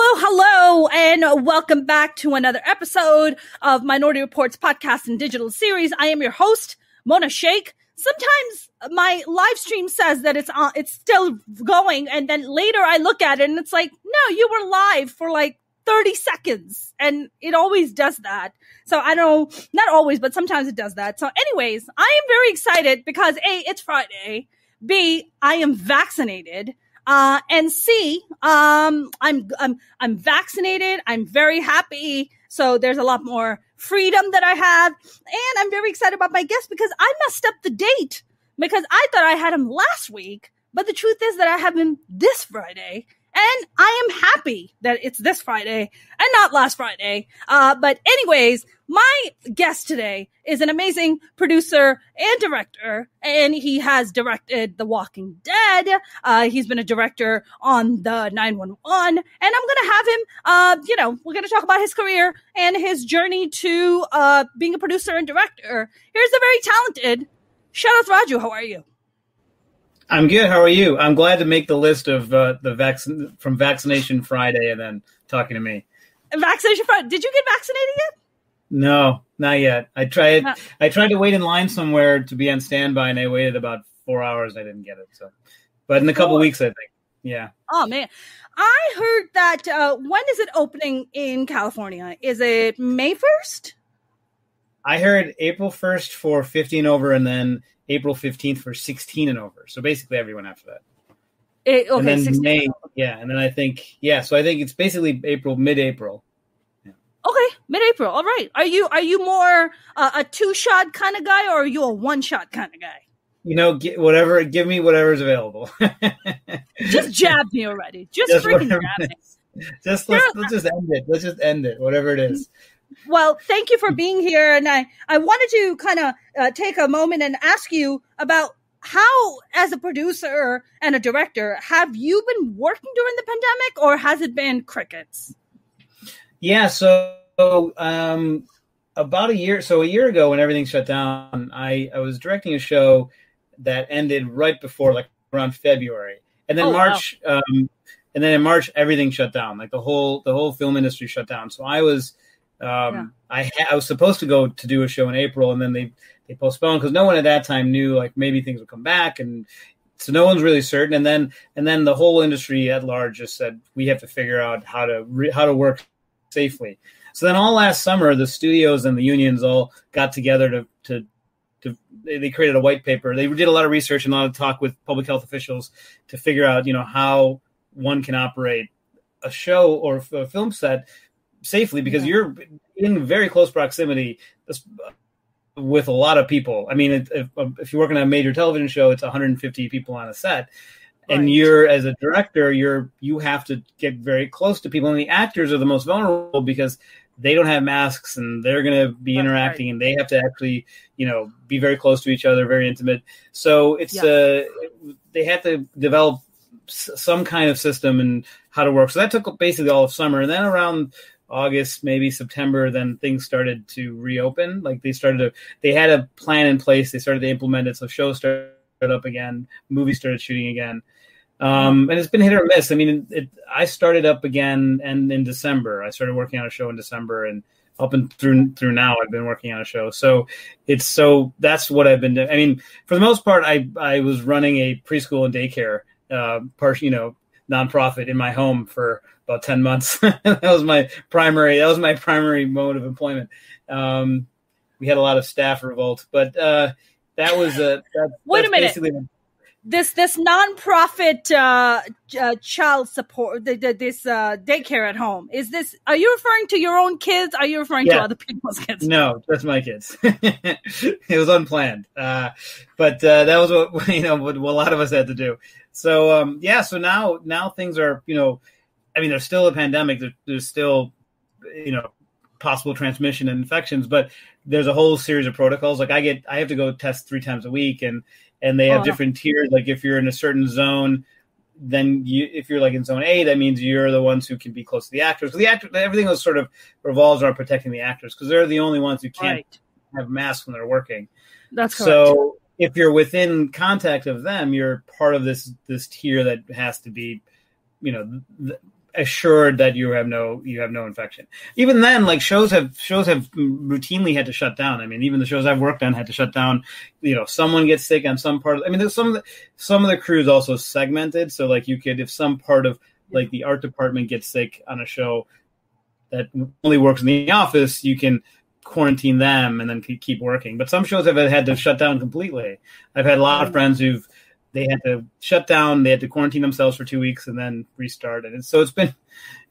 hello, hello, and welcome back to another episode of Minority Reportz podcast and digital series. I am your host, Mona Sheikh. Sometimes my live stream says that it's on, it's still going, and then later I look at it and it's like, no, you were live for like 30 seconds, and it always does that. So I don't know, not always, but sometimes it does that. So, anyways, I am very excited because A, it's Friday. B, I am vaccinated. Uh, and C, um, I'm, I'm, I'm vaccinated. I'm very happy. So there's a lot more freedom that I have. And I'm very excited about my guest because I messed up the date because I thought I had him last week. But the truth is that I have him this Friday. And I am happy that it's this Friday and not last Friday. Uh, but anyways, my guest today is an amazing producer and director, and he has directed The Walking Dead. Uh, he's been a director on the 911, and I'm to have him, uh, you know, we're to talk about his career and his journey to, uh, being a producer and director. Here's the very talented Sharat Raju. How are you? I'm good. How are you? I'm glad to make the list of uh, the vaccine from Vaccination Friday and then talking to me. Vaccination Friday. Did you get vaccinated yet? No, not yet. I tried. Huh. I tried to wait in line somewhere to be on standby, and I waited about four hours. I didn't get it. So, but in a couple weeks, I think. Yeah. Oh man, I heard that. Uh, when is it opening in California? Is it May first? I heard April first for 15 over, and then April 15th for 16 and over. So basically everyone after that. It, okay, and then May, yeah, and then I think yeah, so I think it's basically April, mid-April. Yeah. Okay, mid-April. All right. Are you are you more uh, a two-shot kind of guy, or are you a one-shot kind of guy? You know, get, whatever. Give me whatever's available. just jab me already. Just, just freaking jab me. Just let's, let's just end it. Let's just end it. Whatever it is. Well, thank you for being here. And I, I wanted to kind of uh, take a moment and ask you about how, as a producer and a director, have you been working during the pandemic or has it been crickets? Yeah. So, um, about a year, so a year ago when everything shut down, I, I was directing a show that ended right before, like around February. And then oh, March, wow. um, and then in March, everything shut down. Like the whole, the whole film industry shut down. So I was, Um, yeah. I ha- I was supposed to go to do a show in April, and then they they postponed because no one at that time knew like maybe things would come back, and so no one's really certain. And then and then the whole industry at large just said we have to figure out how to re- how to work safely. So then all last summer, the studios and the unions all got together to to to, they created a white paper. They did a lot of research and a lot of talk with public health officials to figure out, you know, how one can operate a show or a film set safely because yeah. you're in very close proximity with a lot of people. I mean, if, if you're working on a major television show, it's 150 people on a set. Right. And you're as a director, you're you have to get very close to people, and the actors are the most vulnerable because they don't have masks and they're going to be interacting, right. and they have to actually, you know, be very close to each other, very intimate. So it's yeah. uh, they have to develop some kind of system and how to work. So that took basically all of summer, and then around August, maybe September, then things started to reopen. Like they started to, they had a plan in place. They started to implement it. So shows started up again, movies started shooting again. Um, and it's been hit or miss. I mean, it, I started up again and in December, I started working on a show in December and up and through, through now, I've been working on a show. So it's so that's what I've been doing. I mean, for the most part, I, I was running a preschool and daycare, uh, part, you know, nonprofit in my home for about 10 months. that was my primary, that was my primary mode of employment. Um, we had a lot of staff revolt, but, uh, that was a, that, wait a minute. This, this nonprofit, uh, uh, child support, the, the, this, uh, daycare at home. Is this, are you referring to your own kids? Are you referring yeah. to other people's kids? No, that's my kids. it was unplanned. Uh, but, uh, that was what, you know, what, what a lot of us had to do. So, um, yeah, so now, now things are, you know, I mean, there's still a pandemic. There, there's still, you know, possible transmission and infections, but there's a whole series of protocols. Like I get, I have to go test three times a week, and and they have oh. different tiers. Like if you're in a certain zone, then you, if you're like in zone A, that means you're the ones who can be close to the actors. The actor, everything was sort of revolves around protecting the actors because they're the only ones who can't right. have masks when they're working. That's correct. So if you're within contact of them, you're part of this this tier that has to be, you know, th- assured that you have no you have no infection. Even then, like shows have shows have routinely had to shut down. I mean, even the shows I've worked on had to shut down. You know, someone gets sick on some part. Of, I mean, there's some of the some of the crews also segmented, so like you could if some part of like the art department gets sick on a show that only works in the office, you can quarantine them and then keep working. But some shows have had to shut down completely. I've had a lot of friends who've they had to shut down, they had to quarantine themselves for two weeks and then restart it. And so it's been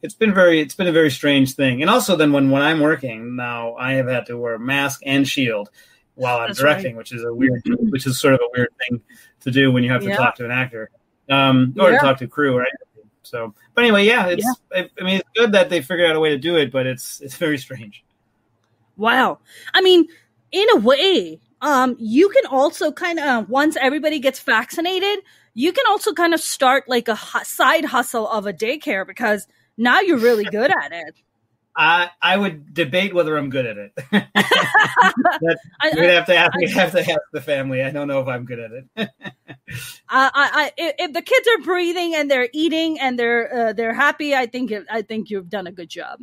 it's been very it's been a very strange thing. And also then when when I'm working now, I have had to wear a mask and shield while I'm That's directing, right. which is a weird which is sort of a weird thing to do when you have to yeah. talk to an actor. Um, or yeah. to talk to crew, right? So, but anyway, yeah, it's. Yeah. I, I mean, it's good that they figured out a way to do it, but it's it's very strange. Wow, I mean, in a way, um, you can also kind of once everybody gets vaccinated, you can also kind of start like a hu- side hustle of a daycare because now you're really good at it. I I would debate whether I'm good at it. you'd have to ask. We have to ask the family. I don't know if I'm good at it. I, I, if the kids are breathing and they're eating and they're uh, they're happy, I think I think you've done a good job.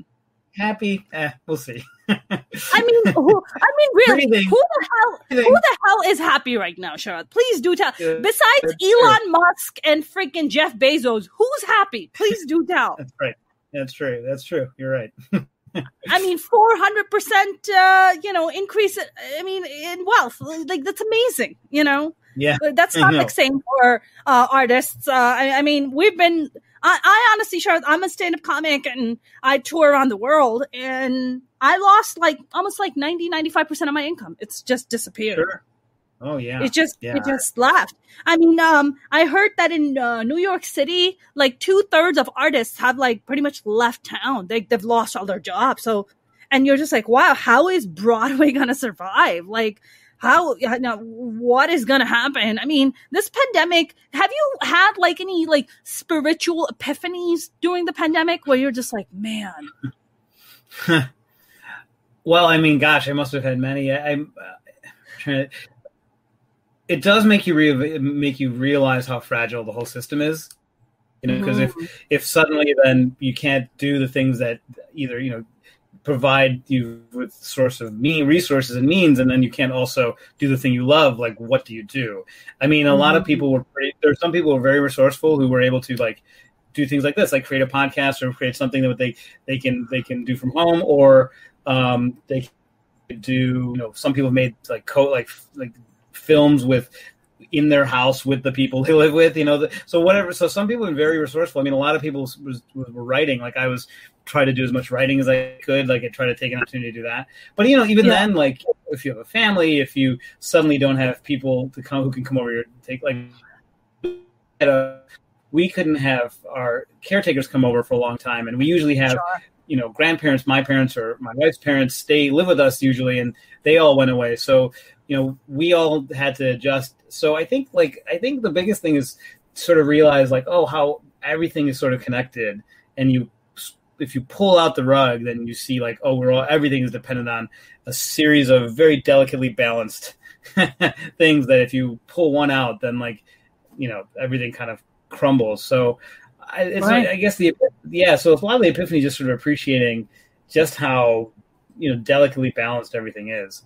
Happy? Eh, we'll see. I mean, who, I mean, really, breathing. who the hell, breathing. who the hell is happy right now, Sharat? Please do tell. Yeah, Besides Elon true. Musk and freaking Jeff Bezos, who's happy? Please do tell. That's right. That's true. That's true. You're right. I mean, four hundred percent, uh, you know, increase. I mean, in wealth, like that's amazing. You know, yeah, that's not the same for uh, artists. Uh, I, I, mean, we've been. I, I honestly, Sharat, I'm a stand-up comic, and I tour around the world, and I lost like almost like 90, 95 percent of my income. It's just disappeared. Sure. Oh yeah. It just yeah. it just left. I mean, um, I heard that in uh, New York City, like two thirds of artists have like pretty much left town. They they've lost all their jobs. So, and you're just like, wow, how is Broadway gonna survive? Like, how now what is gonna happen? I mean, this pandemic. Have you had like any like spiritual epiphanies during the pandemic where you're just like, man. well, I mean, gosh, I must have had many. I, am uh, trying to it does make you re- make you realize how fragile the whole system is. You know, because mm-hmm. if if suddenly then you can't do the things that either you know provide you with source of mean resources and means, and then you can't also do the thing you love. Like, what do you do? I mean, a mm-hmm. lot of mm-hmm. people were pretty. There's some people who were very resourceful who were able to like do things like this, like create a podcast or create something that they they can they can do from home, or um, they do. You know, some people made like co like like films with in their house with the people they live with, you know. so whatever. So some people are very resourceful. I mean, a lot of people was, was, were writing. Like I was trying to do as much writing as I could. Like I try to take an opportunity to do that. But you know, even yeah. then, like if you have a family, if you suddenly don't have people to come who can come over here take like. A, we couldn't have our caretakers come over for a long time, and we usually have sure you know grandparents my parents or my wife's parents stay live with us usually and they all went away so you know we all had to adjust so i think like i think the biggest thing is sort of realize like oh how everything is sort of connected and you if you pull out the rug then you see like oh we're all everything is dependent on a series of very delicately balanced things that if you pull one out then like you know everything kind of crumbles so I, it's right. like, I guess the yeah. So it's a lot of the epiphany just sort of appreciating just how you know delicately balanced everything is.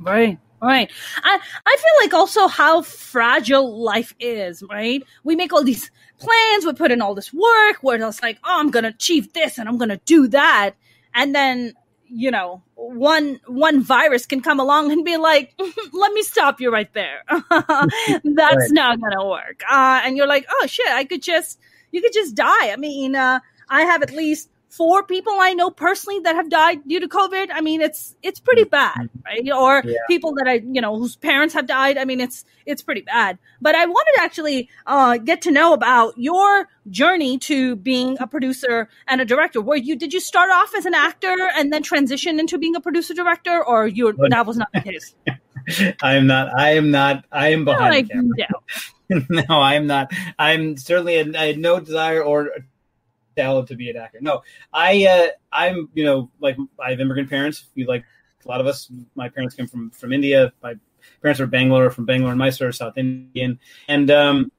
Right. Right. I, I feel like also how fragile life is, right? We make all these plans, we put in all this work, where it's like, oh, I'm going to achieve this and I'm going to do that. And then, you know, one, one virus can come along and be like, let me stop you right there. That's right. not going to work. Uh, and you're like, oh shit, I could just, you could just die. I mean, uh, I have at least four people I know personally that have died due to COVID. I mean, it's it's pretty bad, mm-hmm. right? Or yeah. people that I you know whose parents have died. I mean, it's it's pretty bad. But I wanted to actually uh, get to know about your journey to being a producer and a director. Where you did you start off as an actor and then transition into being a producer director, or you that was not the case? I am not. I am not. I am behind no, camera. no, I'm not. I'm certainly. I had no desire or talent to be an actor. No, I. Uh, I'm. You know, like I have immigrant parents. You like a lot of us. My parents came from from India. My parents are Bangalore, from Bangalore and Mysore, South Indian, and um,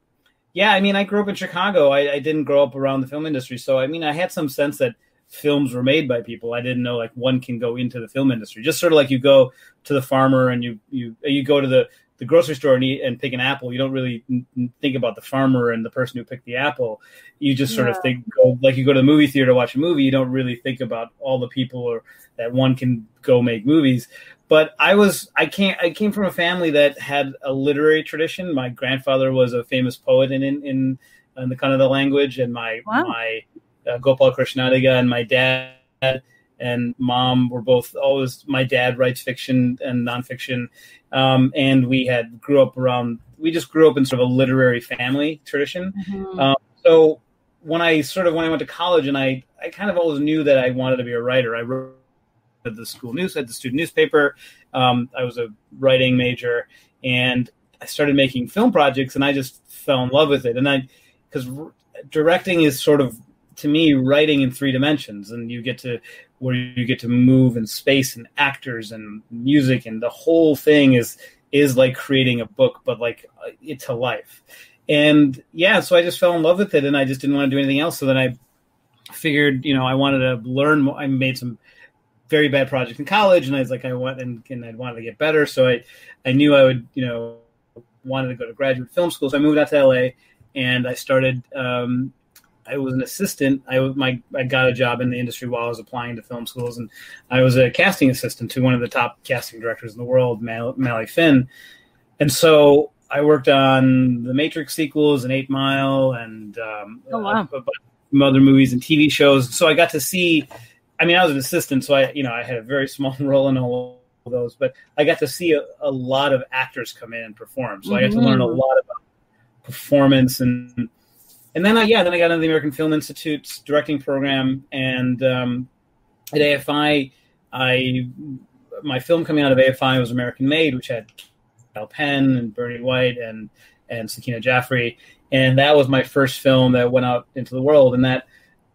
yeah, I mean, I grew up in Chicago. I, I didn't grow up around the film industry, so I mean, I had some sense that films were made by people. I didn't know like one can go into the film industry. Just sort of like you go to the farmer and you you you go to the the grocery store and eat and pick an apple. You don't really think about the farmer and the person who picked the apple. You just sort yeah. of think go, like you go to the movie theater to watch a movie. You don't really think about all the people or that one can go make movies. But I was I can't I came from a family that had a literary tradition. My grandfather was a famous poet in in, in, in the Kannada language, and my wow. my uh, Gopalakrishna Adiga and my dad and mom were both always. My dad writes fiction and nonfiction, um, and we had grew up around. We just grew up in sort of a literary family tradition. Mm-hmm. Um, so when I sort of when I went to college, and I I kind of always knew that I wanted to be a writer. I wrote at the school news at the student newspaper. Um, I was a writing major, and I started making film projects, and I just fell in love with it. And I because directing is sort of to me writing in three dimensions and you get to where you get to move in space and actors and music and the whole thing is is like creating a book but like uh, it to life. And yeah so i just fell in love with it and i just didn't want to do anything else. So then i figured you know i wanted to learn i made some very bad projects in college and i was like i want and, and i wanted to get better. So i i knew i would you know wanted to go to graduate film school. So i moved out to la and i started um, I was an assistant. I my I got a job in the industry while I was applying to film schools, and I was a casting assistant to one of the top casting directors in the world, Mal- Mali Finn. And so I worked on the Matrix sequels and Eight Mile and um, oh, wow. uh, other movies and TV shows. So I got to see. I mean, I was an assistant, so I you know I had a very small role in all of those, but I got to see a, a lot of actors come in and perform. So. I got to learn a mm-hmm. lot about performance and and then I, yeah, then I got into the American Film Institute's directing program, and um, at AFI, I my film coming out of AFI was American Made, which had Kal Penn and Bernie White and and Sakina Jaffrey, and that was my first film that went out into the world, and that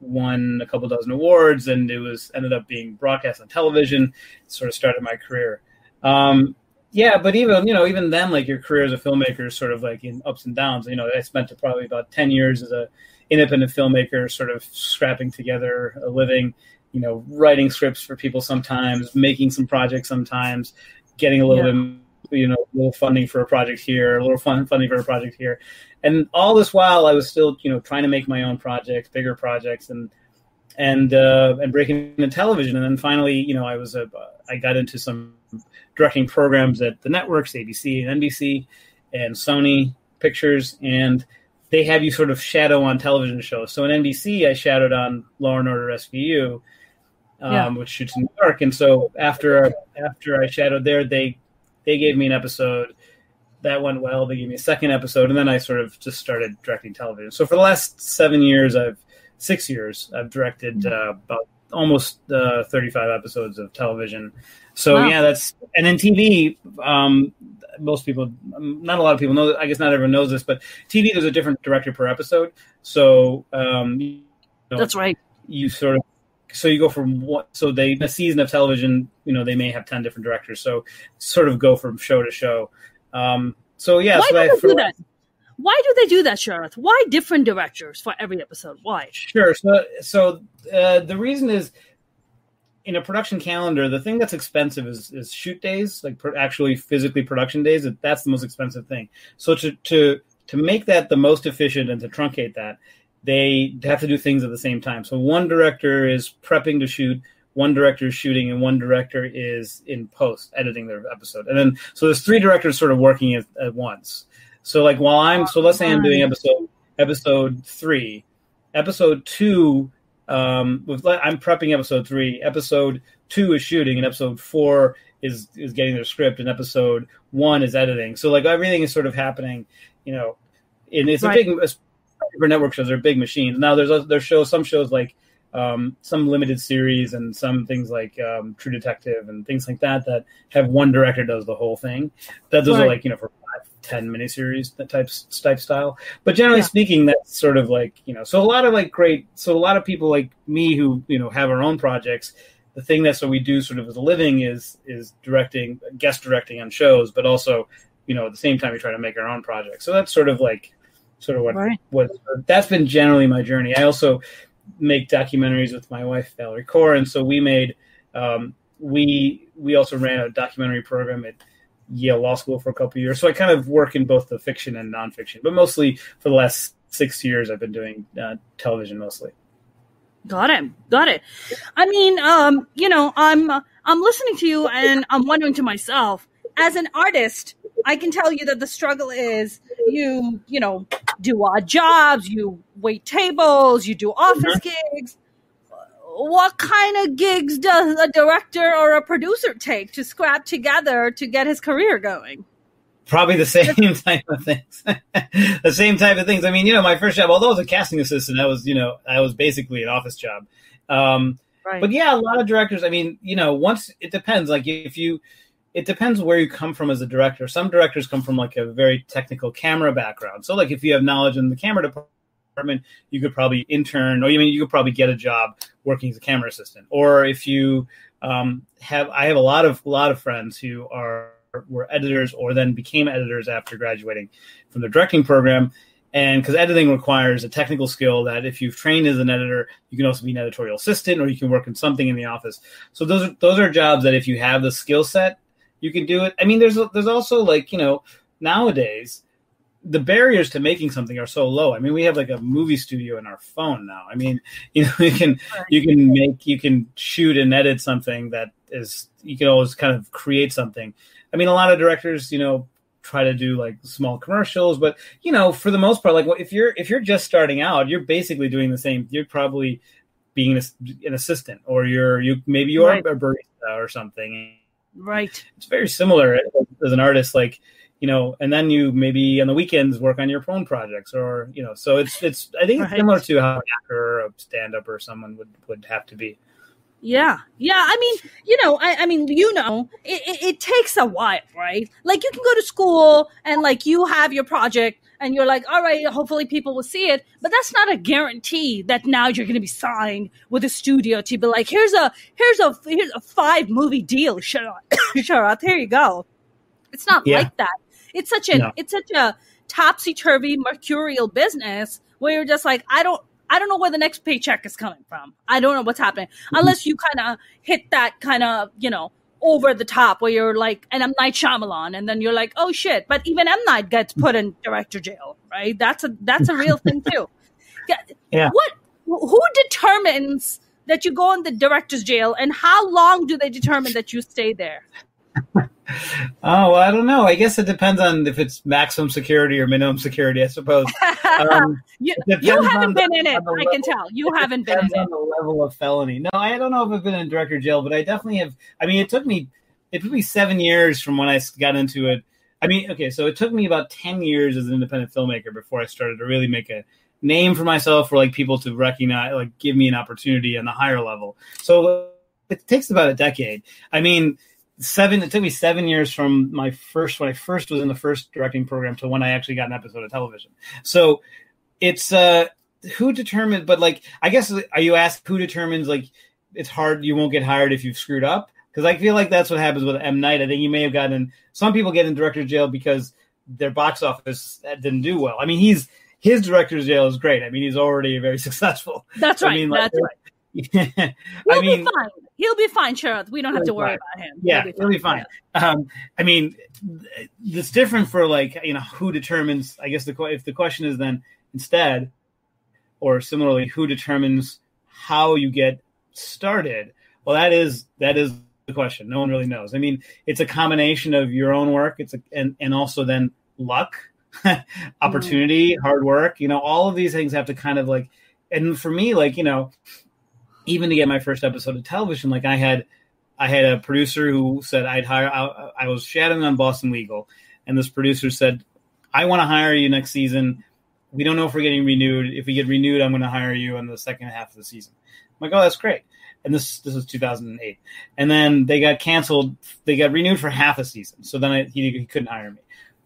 won a couple dozen awards, and it was ended up being broadcast on television. It sort of started my career. Um, yeah, but even you know, even then, like your career as a filmmaker is sort of like in ups and downs. You know, I spent probably about ten years as a independent filmmaker, sort of scrapping together a living. You know, writing scripts for people sometimes, making some projects sometimes, getting a little yeah. bit, you know, a little funding for a project here, a little fun funding for a project here, and all this while I was still, you know, trying to make my own projects, bigger projects, and and uh, and breaking into television. And then finally, you know, I was a I got into some directing programs at the networks, ABC and NBC, and Sony Pictures, and they have you sort of shadow on television shows. So in NBC, I shadowed on Law and Order SVU, um, yeah. which shoots in New York. And so after after I shadowed there, they they gave me an episode that went well. They gave me a second episode, and then I sort of just started directing television. So for the last seven years, I've six years, I've directed mm-hmm. uh, about almost uh, 35 episodes of television. So wow. yeah, that's and then TV. Um, most people, not a lot of people know. I guess not everyone knows this, but TV there's a different director per episode. So um, you know, that's right. You sort of so you go from what so they a season of television you know they may have 10 different directors so sort of go from show to show um so yeah Why so do I, do that? Why do they do that, Sharat? Why different directors for every episode? Why? Sure. So, so uh, the reason is in a production calendar, the thing that's expensive is, is shoot days, like actually physically production days. That's the most expensive thing. So to to to make that the most efficient and to truncate that, they have to do things at the same time. So one director is prepping to shoot, one director is shooting, and one director is in post editing their episode. And then so there's three directors sort of working at, at once. So like while I'm so let's say I'm doing episode episode three, episode two um with I'm prepping episode three, episode two is shooting, and episode four is is getting their script, and episode one is editing. So like everything is sort of happening, you know, and it's right. a big for network shows. They're big machines. Now there's there's shows some shows like um, some limited series and some things like um, True Detective and things like that that have one director does the whole thing. That those right. are like you know for ten miniseries that type type style. But generally yeah. speaking, that's sort of like you know. So a lot of like great. So a lot of people like me who you know have our own projects. The thing that's what we do sort of as a living is is directing, guest directing on shows, but also you know at the same time we try to make our own projects. So that's sort of like sort of what Right. what that's been generally my journey. I also make documentaries with my wife Valerie Kaur, and so we made um, we we also ran a documentary program at Yale Law School for a couple of years. So I kind of work in both the fiction and nonfiction, but mostly for the last six years I've been doing uh, television mostly. Got it. Got it. I mean, um, you know, I'm I'm listening to you and I'm wondering to myself, as an artist, I can tell you that the struggle is you, you know, do odd jobs, you wait tables, you do office gigs. What kind of gigs does a director or a producer take to scrap together to get his career going? Probably the same type of things. the same type of things. I mean, you know, my first job, although I was a casting assistant, I was, you know, I was basically an office job. Um, Right. but yeah, a lot of directors. I mean, you know, once it depends. Like if you, it depends where you come from as a director. Some directors come from like a very technical camera background. So like if you have knowledge in the camera department, you could probably intern, or you mean you could probably get a job working as a camera assistant. Or if you um, have, I have a lot of a lot of friends who are were editors or then became editors after graduating from the directing program. And because editing requires a technical skill that if you've trained as an editor you can also be an editorial assistant or you can work in something in the office. So those are those are jobs that if you have the skill set you can do it. I mean there's there's also like you know nowadays the barriers to making something are so low. I mean we have like a movie studio in our phone now. I mean you know you can you can make you can shoot and edit something that is you can always kind of create something. I mean a lot of directors you know try to do like small commercials but you know for the most part like if you're if you're just starting out you're basically doing the same you're probably being an assistant or you're you maybe you're Right. a barista or something. Right. it's very similar as an artist like you know and then you maybe on the weekends work on your own projects or you know so it's it's i think it's similar to how an actor or a stand-up or someone would would have to be Yeah, yeah. I mean, you know, I, I mean, you know, it, it, it takes a while, right? Like you can go to school and like you have your project and you're like, all right, hopefully people will see it, but that's not a guarantee that now you're going to be signed with a studio to be like, here's a here's a here's a five movie deal, Sharat. Sharat, here you go. It's not Yeah. like that. It's such a it's such a topsy turvy mercurial business where you're just like, I don't. I don't know where the next paycheck is coming from. I don't know what's happening mm-hmm. unless you kind of hit that kind of you know over the top where you're like an M Night Shyamalan, and then you're like, oh shit! But even M Night gets put in director jail, right? That's a that's a real thing too. Yeah. What? Who determines that you go in the director's jail, and how long do they determine that you stay there? oh well i don't know i guess it depends on if it's maximum security or minimum security i suppose um, you, you haven't the- been in it. on the I can tell you haven't been in depends it. on the level of felony. No, I don't know if I've been in director jail, but I definitely have. I mean, it took me it took me seven years from when I got into it. I mean, okay, so it took me about ten years as an independent filmmaker before I started to really make a name for myself, for like people to recognize, like give me an opportunity on the higher level. So it takes about a decade. I mean. Seven. It took me seven years from my first when I first was in the first directing program to when I actually got an episode of television. So it's uh who determines but like i guess are you asked who determines like it's hard you won't get hired if you've screwed up because i feel like that's what happens with m night i think you may have gotten some people get in director's jail because their box office didn't do well i mean he's his director's jail is great i mean he's already very successful That's I mean, like- that's right. i He'll mean be fine. He'll be fine, Sharat. We don't have to worry fine. about him. Yeah, he'll be fine. um i mean it's different for like you know who determines i guess the if the question is then instead or similarly who determines how you get started well that is that is the question no one really knows i mean it's a combination of your own work it's a and, and also then luck opportunity hard work you know all of these things have to kind of like and for me like you know even to get my first episode of television like i had i had a producer who said i'd hire i, I was shadowing on boston legal and this producer said i want to hire you next season. We don't know if we're getting renewed. If we get renewed i'm going to hire you in the second half of the season. I'm like oh that's great. And this this was 2008 and then they got canceled they got renewed for half a season. So then I, he, he couldn't hire me.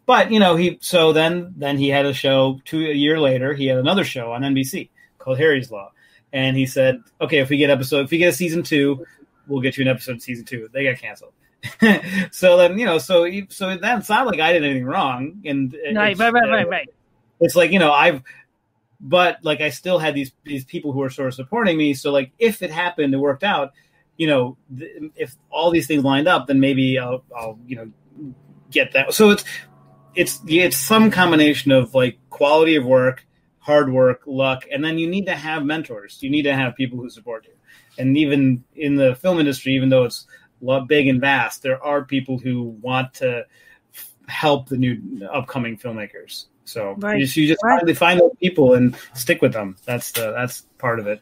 But you know he so then then he had a show two a year later he had another show on nbc called harry's law and he said okay if we get episode if we get a season two we'll get you an episode of season two they got canceled so then you know so so then it's not like i did anything wrong and Right, it's, right, right, right, right. it's like you know I've but like I still had these these people who were sort of supporting me. So like if it happened, it worked out. You know, th- if all these things lined up, then maybe I'll, I'll you know get that. So it's it's it's some combination of like quality of work, hard work, luck, and then you need to have mentors. You need to have people who support you. And even in the film industry, even though it's big and vast, there are people who want to help the new upcoming filmmakers. So right. you just, you just right. find, find those people and stick with them. That's the that's part of it.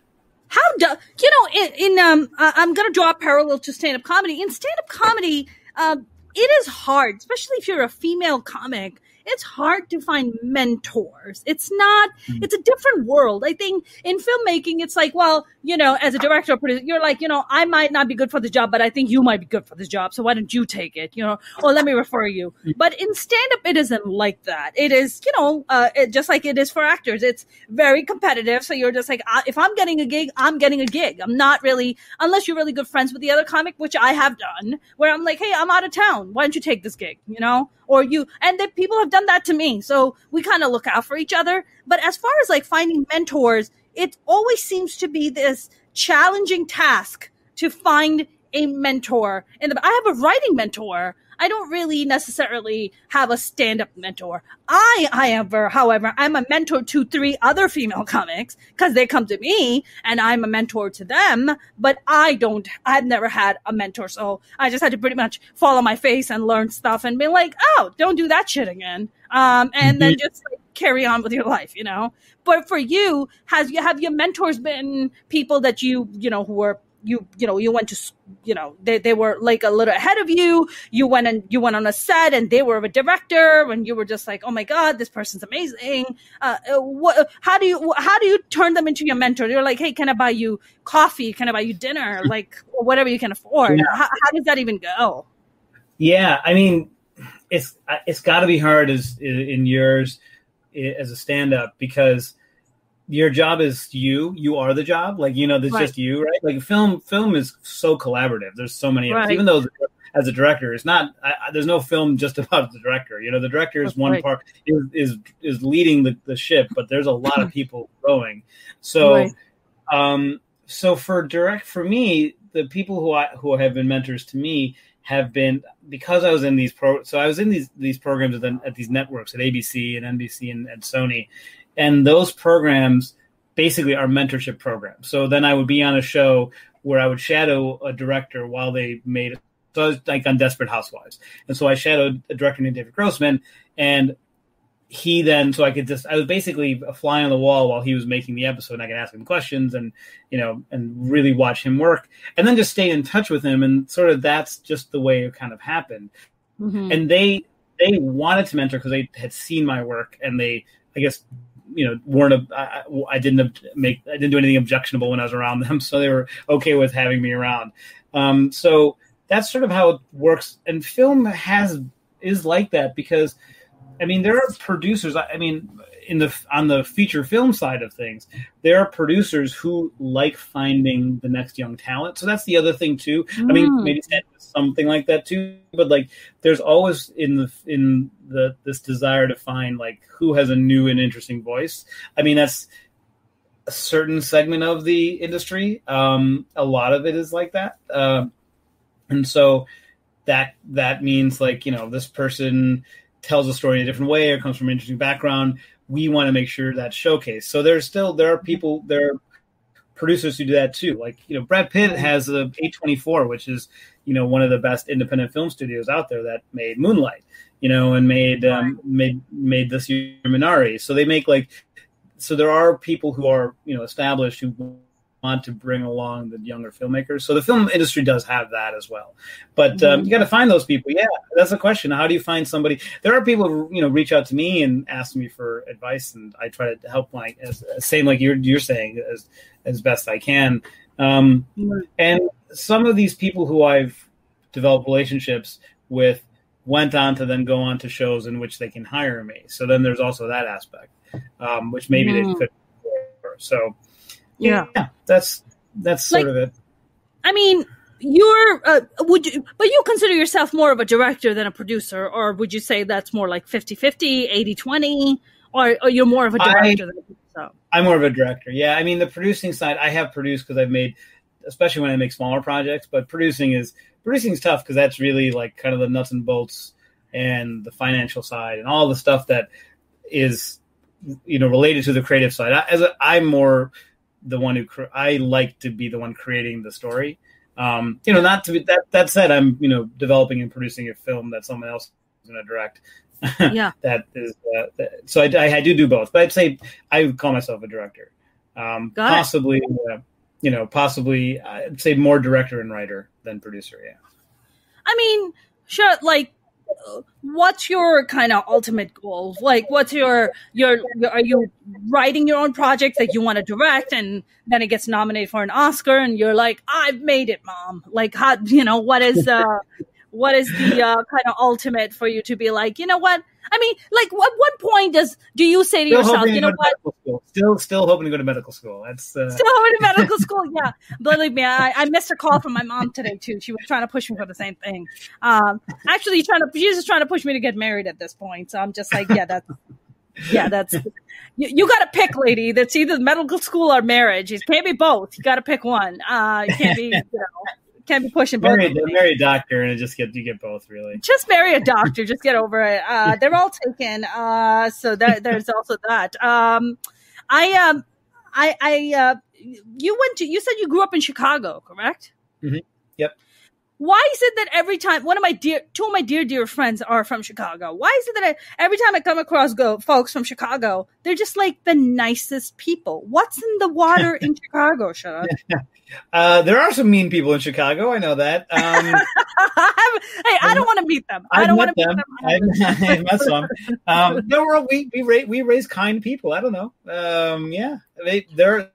How do you know? In, in um, I'm going to draw a parallel to stand up comedy. In stand up comedy, um, it is hard, especially if you're a female comic it's hard to find mentors. It's not, mm-hmm. it's a different world. I think in filmmaking, it's like, well, you know, as a director, or producer, you're like, you know, I might not be good for the job, but I think you might be good for this job. So why don't you take it? You know, or let me refer you. Mm-hmm. But in stand up, it isn't like that. It is, you know, uh, it, just like it is for actors. It's very competitive. So you're just like, if I'm getting a gig, I'm getting a gig. I'm not really, unless you're really good friends with the other comic, which I have done, where I'm like, hey, I'm out of town. Why don't you take this gig? You know, or you, and that people have done that to me. So we kind of look out for each other. But as far as like finding mentors, it always seems to be this challenging task to find a mentor. And I have a writing mentor I don't really necessarily have a stand up mentor. I, however, however, I'm a mentor to three other female comics because they come to me and I'm a mentor to them, but I don't, I've never had a mentor. So I just had to pretty much fall on my face and learn stuff and be like, oh, don't do that shit again. Um, and then mm-hmm. just like, carry on with your life, you know? But for you, has you, have your mentors been people that you, you know, who were you you know you went to you know they, they were like a little ahead of you. You went and you went on a set and they were a director and you were just like oh my god this person's amazing. Uh, uh what how do you how do you turn them into your mentor? You're like hey can i buy you coffee? Can i buy you dinner? Like whatever you can afford. Yeah. how, how does that even go? Yeah i mean it's it's got to be hard as in yours as a stand-up because your job is you you are the job like you know there's right. just you right like film film is so collaborative there's so many right. even though as a director it's not I, there's no film just about the director you know the director is one right. part is, is is leading the, the ship but there's a lot of people rowing so um so for direct for me the people who i who have been mentors to me have been because I was in these pro. So I was in these these programs at, the, at these networks at ABC and NBC and, and Sony, and those programs basically are mentorship programs. So then I would be on a show where I would shadow a director while they made it. So I was like on Desperate Housewives, and so I shadowed a director named David Grossman, and he then so I could just I was basically a fly on the wall while he was making the episode, and I could ask him questions and you know and really watch him work, and then just stay in touch with him, and sort of that's just the way it kind of happened. Mm-hmm. And they they wanted to mentor because they had seen my work, and they I guess you know weren't I, I didn't make I didn't do anything objectionable when I was around them, so they were okay with having me around. Um, so that's sort of how it works. And film has is like that because I mean there are producers. I mean in the on the feature film side of things, there are producers who like finding the next young talent. So that's the other thing too. Mm. I mean, mm. maybe something like that too. But like, there's always in the in the this desire to find like who has a new and interesting voice. I mean, that's a certain segment of the industry. Um, a lot of it is like that, uh, and so that that means like you know this person tells a story in a different way or comes from an interesting background we want to make sure that's showcased. So there's still there are people there are producers who do that too. Like you know, Brad Pitt has a A24, which is you know one of the best independent film studios out there that made Moonlight, you know, and made um, made made this year Minari. So they make like so there are people who are you know established who want to bring along the younger filmmakers. So the film industry does have that as well. But um, mm-hmm. you got to find those people. Yeah, that's the question. How do you find somebody? There are people who you know reach out to me and ask me for advice, and I try to help like as, same like you're you're saying as as best I can. Um, mm-hmm. And some of these people who I've developed relationships with went on to then go on to shows in which they can hire me. So then there's also that aspect, um, which maybe mm-hmm. they could. So yeah, yeah that's that's sort like, of it. I mean, you're uh, would you but you consider yourself more of a director than a producer or would you say that's more like 50-50 80-20 or, or you're more of a director? I, so I'm more of a director. Yeah, I mean the producing side I have produced because I've made, especially when I make smaller projects. But producing is producing is tough because that's really like kind of the nuts and bolts and the financial side and all the stuff that is you know related to the creative side. I, as a, I'm more the one who cre- I like to be the one creating the story. Um, you know, not to be that. That said, I'm you know developing and producing a film that someone else is going to direct. Yeah, that is. Uh, that, so I, I, do do both, but I'd say I would call myself a director. Um, possibly, uh, you know, possibly I'd say more director and writer than producer. Yeah. I mean, sure, like what's your kind of ultimate goal? Like, what's your, your, are you writing your own project that you want to direct and then it gets nominated for an Oscar and you're like, I've made it, mom. Like, how, you know, what is, uh, what is the uh, kind of ultimate for you to be like, you know what? I mean, like, at what point does do you say to still yourself, you know what? Still, still hoping to go to medical school. That's uh... still hoping to medical school. Yeah, believe me, I, I missed a call from my mom today too. She was trying to push me for the same thing. Um, actually, trying to she's just trying to push me to get married at this point. So I'm just like, yeah, that's yeah, that's you, you got to pick, lady. That's either medical school or marriage. It can't be both. You got to pick one. Uh, you can't be, you know can't be pushing marry, both. Marry a doctor and just get you get both really. Just marry a doctor. just get over it. Uh, they're all taken. Uh, so that, there's also that. Um, I um, I I uh, you went to you said you grew up in Chicago, correct? Mm-hmm. Yep. Why is it that every time one of my dear two of my dear dear friends are from Chicago? Why is it that I, every time I come across go folks from Chicago, they're just like the nicest people? What's in the water in Chicago, Shut uh, there are some mean people in Chicago. I know that. Um, hey, I don't want to meet them. I do not want to meet them. I've met some. Um, no, we we raise, we raise kind people. I don't know. Um, yeah, they, there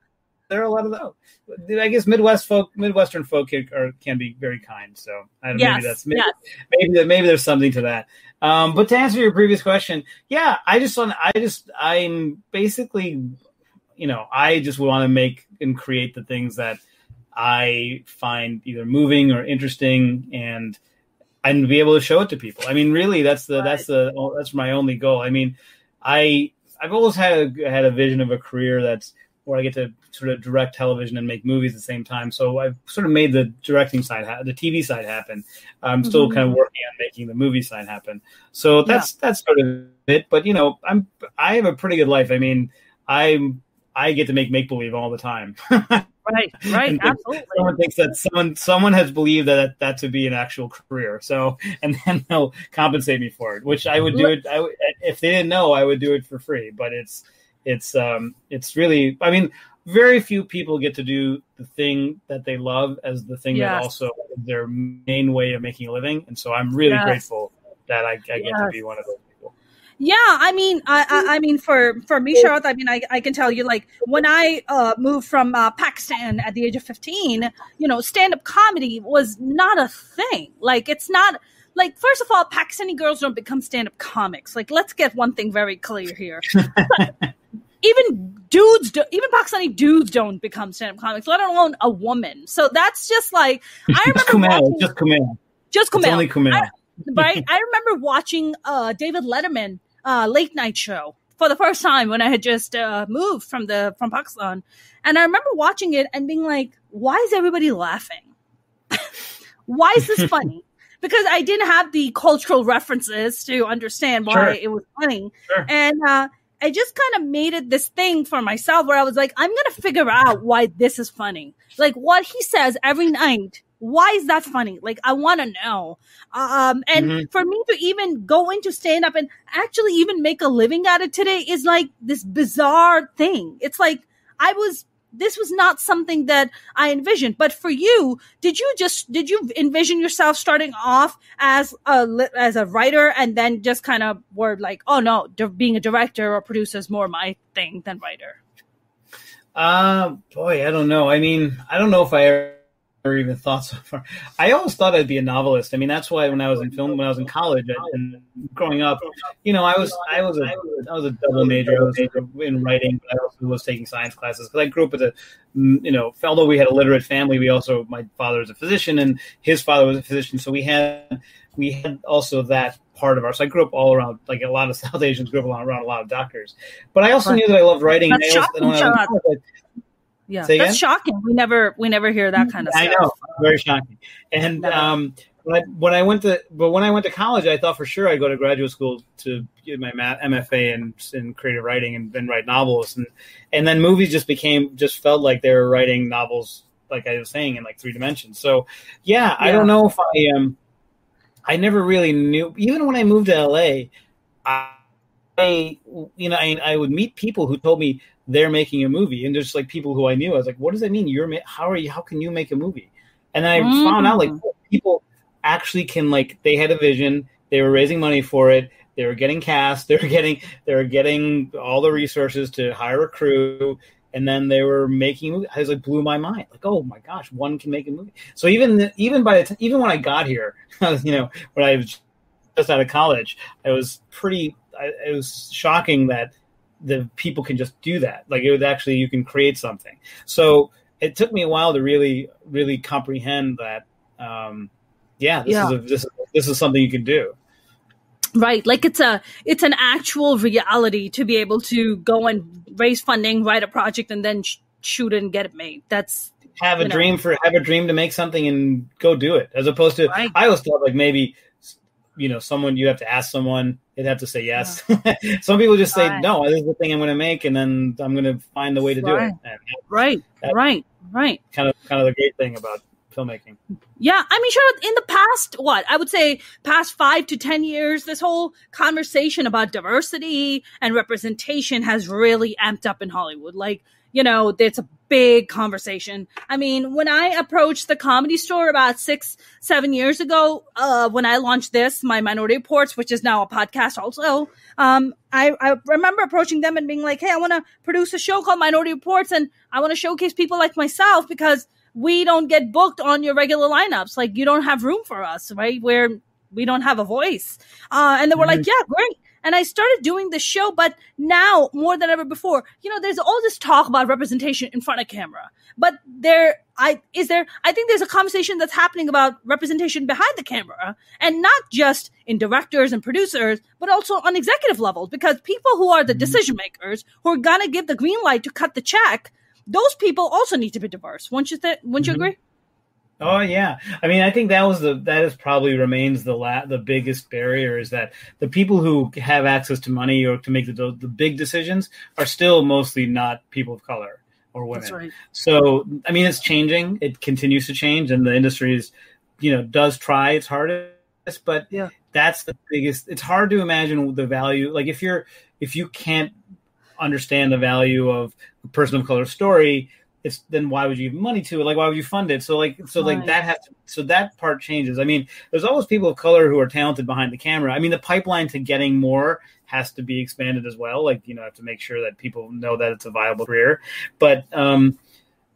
there are a lot of those. I guess Midwest folk, Midwestern folk can, are, can be very kind. So I don't, yes, maybe that's maybe, yes. maybe maybe there's something to that. Um, but to answer your previous question, yeah, I just want I just I'm basically, you know, I just want to make and create the things that I find either moving or interesting and and be able to show it to people. I mean, really, that's the right. that's the that's my only goal. I mean, I I've always had a, had a vision of a career that's where I get to sort of direct television and make movies at the same time. So I've sort of made the directing side, ha- the TV side happen. I'm still mm-hmm. kind of working on making the movie side happen. So that's yeah. that's sort of it. But you know, I'm I have a pretty good life. I mean, I'm I get to make make believe all the time. right, right, absolutely. Someone thinks that someone someone has believed that that to be an actual career. So and then they'll compensate me for it, which I would do it. I, if they didn't know, I would do it for free. But it's it's um it's really i mean very few people get to do the thing that they love as the thing yes. that also their main way of making a living and so i'm really yes. grateful that i, I get yes. to be one of those people yeah, I mean, I, I, I, mean, for for me, Sharat, I mean, I, I can tell you, like, when I uh, moved from uh, Pakistan at the age of fifteen, you know, stand up comedy was not a thing. Like, it's not like first of all, Pakistani girls don't become stand up comics. Like, let's get one thing very clear here. even dudes, do, even Pakistani dudes don't become stand-up comics, let alone a woman. So that's just like I remember just Kumail, watching, just Kumail, just Kumail, only Kumail. I, right? I remember watching uh, David Letterman uh, late night show for the first time when I had just uh, moved from the from Pakistan, and I remember watching it and being like, "Why is everybody laughing? Why is this funny?" because I didn't have the cultural references to understand why sure. it was funny, sure. and uh, I just kind of made it this thing for myself where I was like, I'm going to figure out why this is funny. Like what he says every night. Why is that funny? Like I want to know. Um, and mm-hmm. for me to even go into stand up and actually even make a living at it today is like this bizarre thing. It's like I was this was not something that I envisioned. But for you, did you just did you envision yourself starting off as a as a writer and then just kind of were like, oh no, being a director or producer is more my thing than writer? Uh, boy, I don't know. I mean, I don't know if I ever never even thought so far. I always thought I'd be a novelist. I mean, that's why when I was in film, when I was in college and growing up, you know, I was I was a I was a double major. I was in writing, but I also was taking science classes because I grew up with a, you know, although we had a literate family, we also my father was a physician and his father was a physician, so we had we had also that part of our. So I grew up all around, like a lot of South Asians grew up around a lot of doctors. But I also knew that I loved writing. And I also, I was in Sean. college, Yeah, Say that's again? shocking. We never we never hear that kind of stuff I know, very shocking. And No. um, when I, when I went to, but when I went to college, I thought for sure I'd go to graduate school to get my ma- MFA in, in creative writing and then write novels. And and then movies just became just felt like they were writing novels, like I was saying, in like three dimensions. So yeah, I don't know if I um, I never really knew. Even when I moved to LA, I, I you know I, I would meet people who told me they're making a movie, and just like people who I knew, I was like, what does that mean? You're ma- how are you? How can you make a movie? And I found out like Mm. people actually can like they had a vision, they were raising money for it, they were getting cast, they were getting they were getting all the resources to hire a crew, and then they were making. a movie. I was like blew my mind. Like oh my gosh, one can make a movie. So even the, even by the t- even when I got here, you know when I was just out of college, I was pretty. I, it was shocking that the people can just do that. Like it was actually you can create something. So it took me a while to really really comprehend that. Um, yeah, this Yeah. is a, this is this is something you can do. right like it's a it's an actual reality to be able to go and raise funding write a project and then sh- shoot it and get it made that's Have a know. dream for have a dream to make something and go do it. As opposed to Right. I always thought like maybe you know someone you have to ask someone they'd have to say yes. Some people just say Right. no. This is the thing I'm going to make, and then I'm going to find the way to do it. And right right right kind of kind of the great thing about filmmaking. Yeah, I mean, sure. In the past, what I would say, past five to ten years, this whole conversation about diversity and representation has really amped up in Hollywood. Like, you know, it's a big conversation. I mean, when I approached the comedy store about six, seven years ago, uh, when I launched this, my Minority Reportz, which is now a podcast also, um, I, I remember approaching them and being like, hey, I want to produce a show called Minority Reportz and I want to showcase people like myself because we don't get booked on your regular lineups. Like you don't have room for us, right? Where we don't have a voice. Uh, and they were like, yeah, great. And I started doing the show, but now more than ever before, you know, there's all this talk about representation in front of camera, but there, I, is there, I think there's a conversation that's happening about representation behind the camera and not just in directors and producers, but also on executive levels because people who are the decision makers who are going to give the green light to cut the check those people also need to be diverse. Wouldn't you think? Wouldn't you Mhm. agree? Oh yeah, I mean, I think that was the that is probably remains the la- the biggest barrier is that the people who have access to money or to make the the big decisions are still mostly not people of color or women. That's right. So I mean, it's changing. It continues to change, and the industry is, you know, does try its hardest, but Yeah. that's the biggest. It's hard to imagine the value. Like if you're if you can't understand the value of a person of color story, it's then why would you give money to it? Like why would you fund it? So like so like Right. that has to, so that part changes. I mean, there's always people of color who are talented behind the camera. I mean, the pipeline to getting more has to be expanded as well. Like you know, have to make sure that people know that it's a viable career. But um,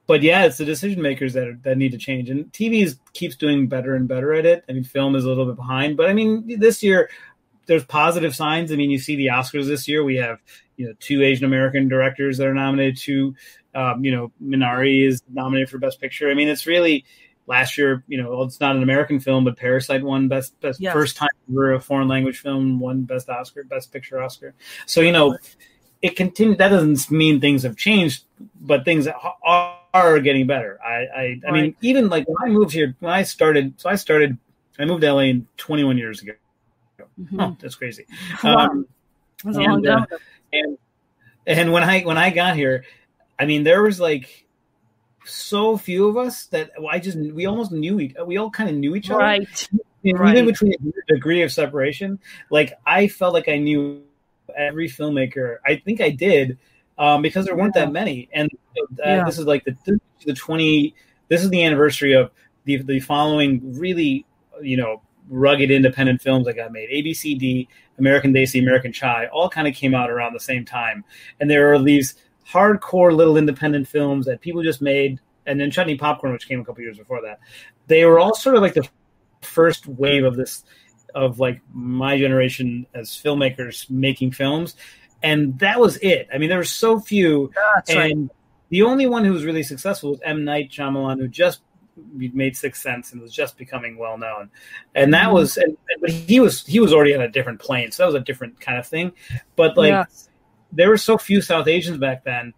but yeah, it's the decision makers that are, that need to change. And TV is, keeps doing better and better at it. I mean, film is a little bit behind, but I mean, this year there's positive signs. I mean, you see the Oscars this year. We have you know two Asian American directors that are nominated. Two, um, you know, Minari is nominated for Best Picture. I mean, it's really last year. You know, well, it's not an American film, but Parasite won Best Best Yes. first time ever a foreign language film won Best Oscar, Best Picture Oscar. So you know, it continues. That doesn't mean things have changed, but things are, are getting better. I, I, I mean, even like when I moved here, when I started, so I started, I moved to LA 21 years ago. Mhm. Oh, that's crazy. Wow. Um, That's a and, long time uh, and and when I when I got here, I mean, there was like so few of us that I just we almost knew each. We all kind of knew each other. Right. And Right. even between a degree of separation, like I felt like I knew every filmmaker. I think I did um, because there weren't Yeah. that many. And uh, Yeah. this is like the the twenty. This is the anniversary of the the following really you know rugged independent films that got made. ABCD, American Desi, American Chai, all kind of came out around the same time. And there are these hardcore little independent films that people just made, and then Chutney Popcorn, which came a couple years before that. They were all sort of like the first wave of this of like my generation as filmmakers making films and that was it i mean there were so few That's right. and the only one who was really successful was m night Shyamalan, who just made Sixth Sense and was just becoming well known, and that Mhm. was and, but he was he was already on a different plane, so that was a different kind of thing. But like Yes. There were so few South Asians back then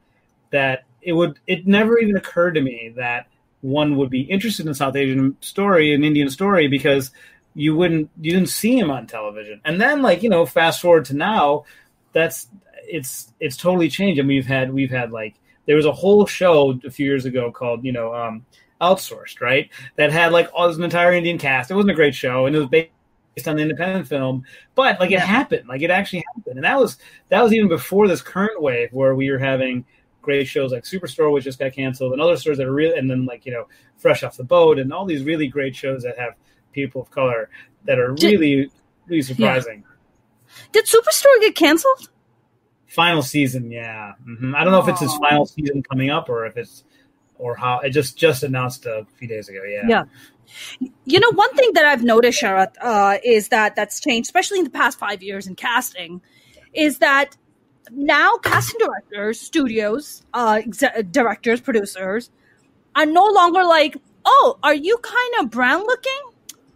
that it would it never even occurred to me that one would be interested in South Asian story, an Indian story, because you wouldn't you didn't see him on television. And then like, you know, fast forward to now, that's it's it's totally changed. And we've had we've had like there was a whole show a few years ago called, you know, um outsourced, right? That had like all this an entire Indian cast. It wasn't a great show and it was based on the independent film, but like it Yeah. happened, like it actually happened. And that was that was even before this current wave where we were having great shows like Superstore, which just got canceled, and other stores that are real, and then like you know, Fresh Off the Boat, and all these really great shows that have people of color that are Did- really really surprising. Did Superstore get canceled? Final season, yeah. hmm I don't know if it's his final season coming up or if it's or how it just just announced a few days ago. Yeah. Yeah. You know, one thing that I've noticed, Sharat, uh, is that that's changed, especially in the past five years in casting, is that now casting directors, studios, uh, exe- directors, producers are no longer like, oh, are you kind of brown looking?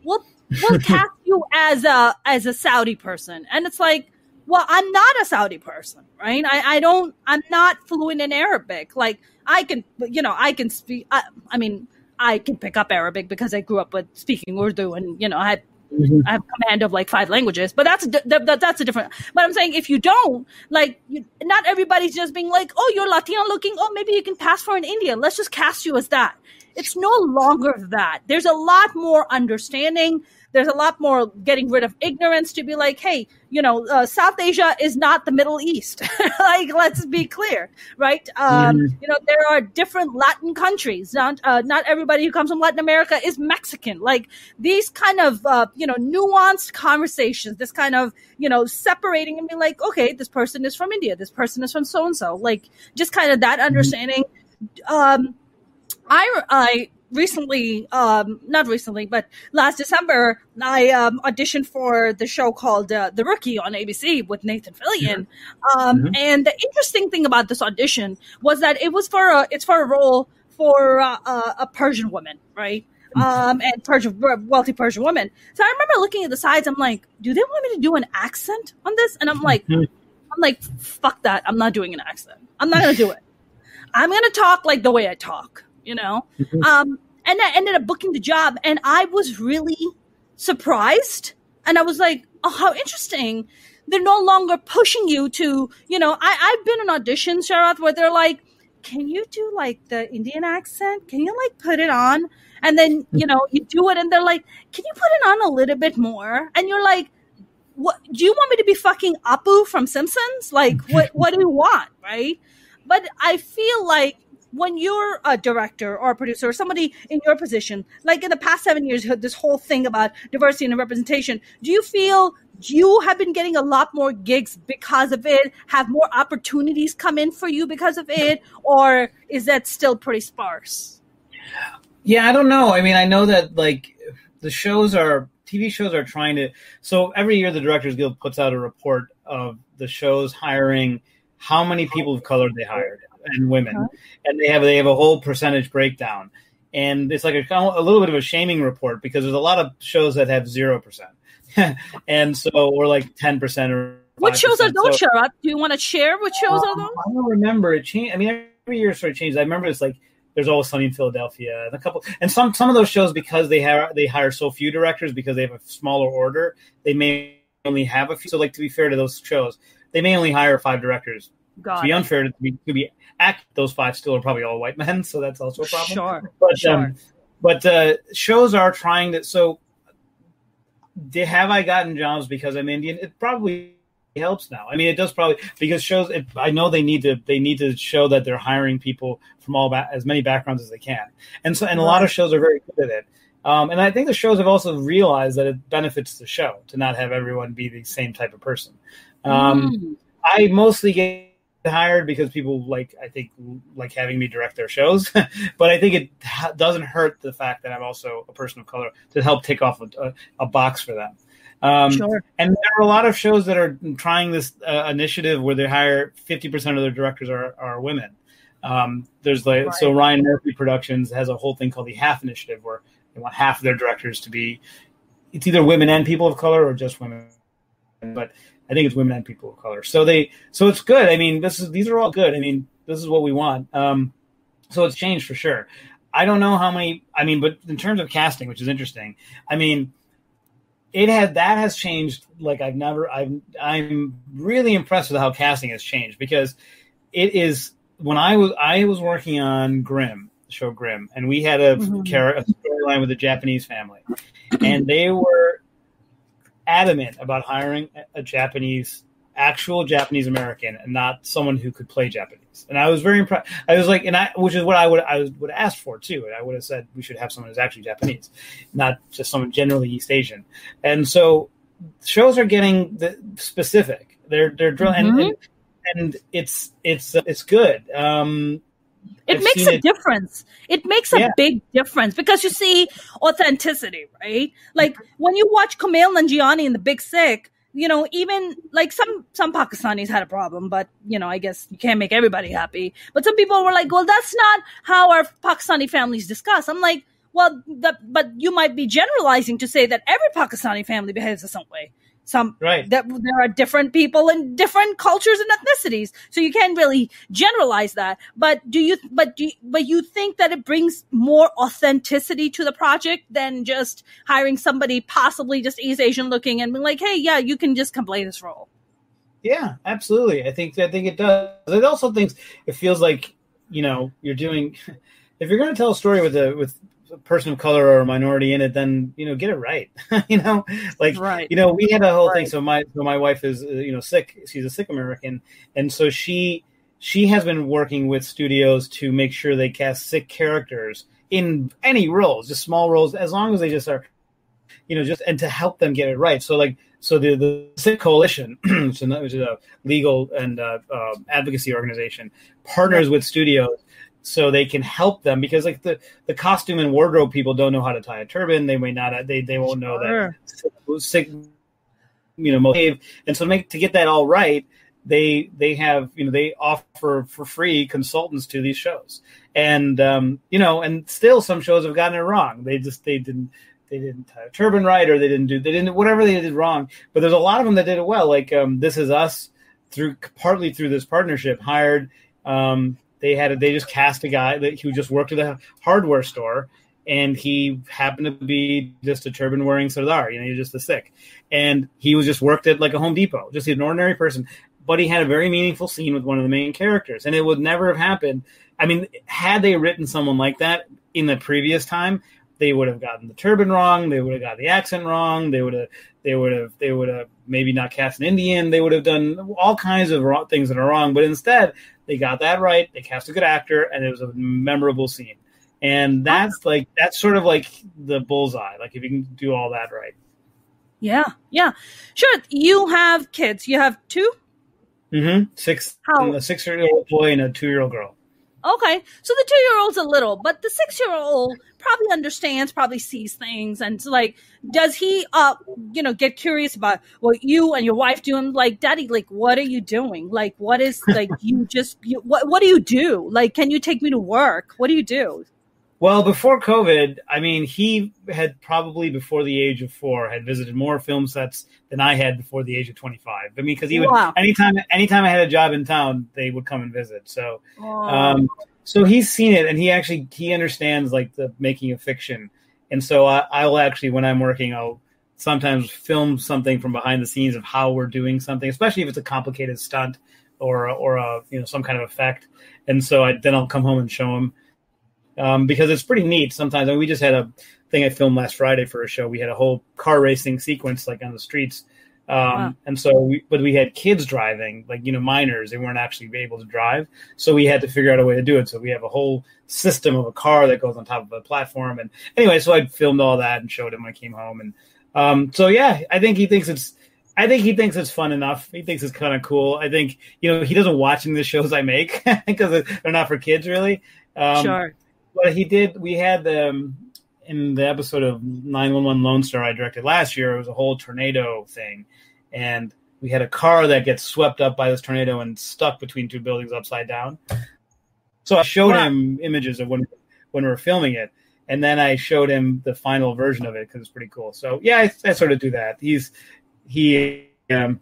We'll we'll cast you as a as a Saudi person, and it's like, well, I'm not a Saudi person, right? I, I don't, I'm not fluent in Arabic. Like I can, you know, I can speak. I, I mean, I can pick up Arabic because I grew up with speaking Urdu, and you know, I Mhm. I have command of like five languages. But that's a that, that- that's a different. But I'm saying if you don't, like, you, not everybody's just being like, oh, you're Latino looking. Oh, maybe you can pass for an Indian. Let's just cast you as that. It's no longer that. There's a lot more understanding. There's a lot more getting rid of ignorance to be like, hey, you know, uh, South Asia is not the Middle East. like, let's be clear, right? Um, Mhm. You know, there are different Latin countries. Not uh, not everybody who comes from Latin America is Mexican. Like these kind of uh, you know nuanced conversations. This kind of you know separating and being like, okay, this person is from India. This person is from so and so. Like just kind of that understanding. Um, I I recently um not recently but last december i um auditioned for the show called uh, the rookie on abc with nathan fillion. Um Mhm. and the interesting thing about this audition was that it was for a it's for a role for uh, a, a persian woman right? Um and persian wealthy persian woman. So i remember looking at the sides i'm like do they want me to do an accent on this? And i'm like Mhm. i'm like fuck that i'm not doing an accent. I'm not gonna do it. I'm gonna talk like the way i talk you know Mhm. um, and I ended up booking the job, and I was really surprised. And I was like, "Oh, how interesting!" They're no longer pushing you to, you know. I I've been in auditions, Sharat, where they're like, "Can you do like the Indian accent? Can you like put it on?" And then you know you do it, and they're like, "Can you put it on a little bit more?" And you're like, "What? Do you want me to be fucking Apu from Simpsons? Like, what? What do you want, right?" But I feel like when you're a director or a producer or somebody in your position, like in the past seven years, this whole thing about diversity and representation. Do you feel you have been getting a lot more gigs because of it? Have more opportunities come in for you because of it? Or is that still pretty sparse? Yeah, I don't know. I mean, I know that like the shows are TV shows are trying to. So every year, the Directors Guild puts out a report of the shows hiring how many people of color they hired and women, Uh-huh. and they have they have a whole percentage breakdown, and it's like a, a little bit of a shaming report because there's a lot of shows that have zero percent, and so or like ten percent or. What shows are 5%. those, So- Sharat? Do you want to share what shows are um, those? I don't remember it change. I mean, every year sort of changes. I remember it's like there's always Sunny in Philadelphia and a couple, and some some of those shows because they have they hire so few directors because they have a smaller order. They may only have a few. So, like to be fair to those shows, they may only hire five directors. To be unfair to be to be act, those five still are probably all white men. So that's also a problem. Sure. But Sure. um, but uh, shows are trying to. So, did, have I gotten jobs because I'm Indian? It probably helps now. I mean, it does probably because shows. It, I know they need to. They need to show that they're hiring people from all ba- as many backgrounds as they can, and so and a lot of shows are very good at it. Um, and I think the shows have also realized that it benefits the show to not have everyone be the same type of person. Um, Mm. I mostly get hired because people like I think like having me direct their shows, but I think it ha- doesn't hurt the fact that I'm also a person of color to help take off a, a, a box for them. Um, sure. And there are a lot of shows that are trying this uh, initiative where they hire 50% of their directors are, are women. Um, there's like Right. so Ryan Murphy Productions has a whole thing called the Half Initiative, where they want half of their directors to be it's either women and people of color or just women, but I think it's women and people of color. So they so it's good. I mean, this is these are all good. I mean, this is what we want. Um, so it's changed for sure. I don't know how many. I mean, but in terms of casting, which is interesting, I mean, it had that has changed. Like I've never. I've I'm really impressed with how casting has changed because it is when I was I was working on Grimm show Grimm, and we had a, Mhm. char- a storyline with a Japanese family, and they were adamant about hiring a- Japanese actual Japanese American and not someone who could play Japanese. And I was very impressed. I was like, and I, which is what I would, I would have asked for too. And I would have said we should have someone who's actually Japanese, not just someone generally East Asian. And so shows are getting the specific. They're they're drill and, Mhm. and and it's it's it's good. Um, It I've makes a it- difference. It makes a Yeah. big difference because you see authenticity, right? Like when you watch Kumail Nanjiani in The Big Sick, you know, even like some some Pakistanis had a problem, but you know, I guess you can't make everybody happy. But some people were like, "Well, that's not how our Pakistani families discuss." I'm like, "Well, that, but you might be generalizing to say that every Pakistani family behaves the same way." Some right. that there are different people in different cultures and ethnicities so you can't really generalize that but do you but do you, but you think that it brings more authenticity to the project than just hiring somebody possibly just east asian looking and being like hey yeah you can just come play this role Yeah, absolutely. I think I think it does. It also thinks it feels like you know you're doing. If you're going to tell a story with a with person of color or a minority in it, then you know get it right. you know, like right you know we had a whole thing. So my so my wife is uh, you know Sikh. She's a Sikh American, and so she she has been working with studios to make sure they cast Sikh characters in any roles, just small roles, as long as they just are, you know, just and to help them get it right. So like so the the Sikh Coalition, which is a- which is a legal and uh, uh, advocacy organization, partners with studios so they can help them because like the the costume and wardrobe people don't know how to tie a turban. They may not. They they won't know that Sure. you know, motive. And so to make to get that all right, they they have you know they offer for free consultants to these shows, and um, you know, and still some shows have gotten it wrong. They just they didn't they didn't tie a turban right, or they didn't do they didn't whatever they did wrong. But there's a lot of them that did it well. Like um, this is us through partly through this partnership hired. Um, they had they just cast a guy that who just worked at a hardware store and he happened to be just a turban wearing sardar you know he's just a Sikh. And he was just worked at like a home depot just an ordinary person. But he had a very meaningful scene with one of the main characters and it would never have happened. I mean had they written someone like that in the previous time they would have gotten the turban wrong they would have got the accent wrong they would have they would have they would have maybe not cast an indian they would have done all kinds of things that are wrong. But instead they got that right they cast a good actor and it was a memorable scene. And that's like that's sort of like the bullseye like if you can do all that right. Yeah yeah. Sure you have kids. You have two? Mm-hmm. six How- a six year old boy and a two year old girl Okay, so the two year old's a little, but the six year old probably understands, probably sees things, and like, does he, uh, you know, get curious about what you and your wife do? And like, Daddy, like, what are you doing? Like, what is like you just you, what what do you do? Like, can you take me to work? What do you do? Well, before COVID, I mean, he had probably before the age of four had visited more film sets than I had before the age of twenty five. I mean, because he would Wow. anytime anytime I had a job in town, they would come and visit. So, Oh, um, so he's seen it, and he actually he understands like the making of fiction. And so I, I'll actually, when I'm working, I'll sometimes film something from behind the scenes of how we're doing something, especially if it's a complicated stunt or or a you know some kind of effect. And so I, then I'll come home and show him um, because it's pretty neat. Sometimes I mean, we just had a thing I filmed last Friday for a show. We had a whole car racing sequence like on the streets, um, Wow. and so we, but we had kids driving, like you know minors. They weren't actually able to drive, so we had to figure out a way to do it. So we have a whole system of a car that goes on top of a platform. And anyway, so I filmed all that and showed him when I came home. And um, so yeah, I think he thinks it's. I think he thinks it's fun enough. He thinks it's kind of cool. I think you know he doesn't watch any of the shows I make because they're not for kids really. Um, sure. But he did. We had um, in the episode of 911 Lone Star I directed last year. It was a whole tornado thing, and we had a car that gets swept up by this tornado and stuck between two buildings upside down. So I showed wow. him images of when when we were filming it, and then I showed him the final version of it because it's pretty cool. So yeah, I, I, sort of do that. He's he um,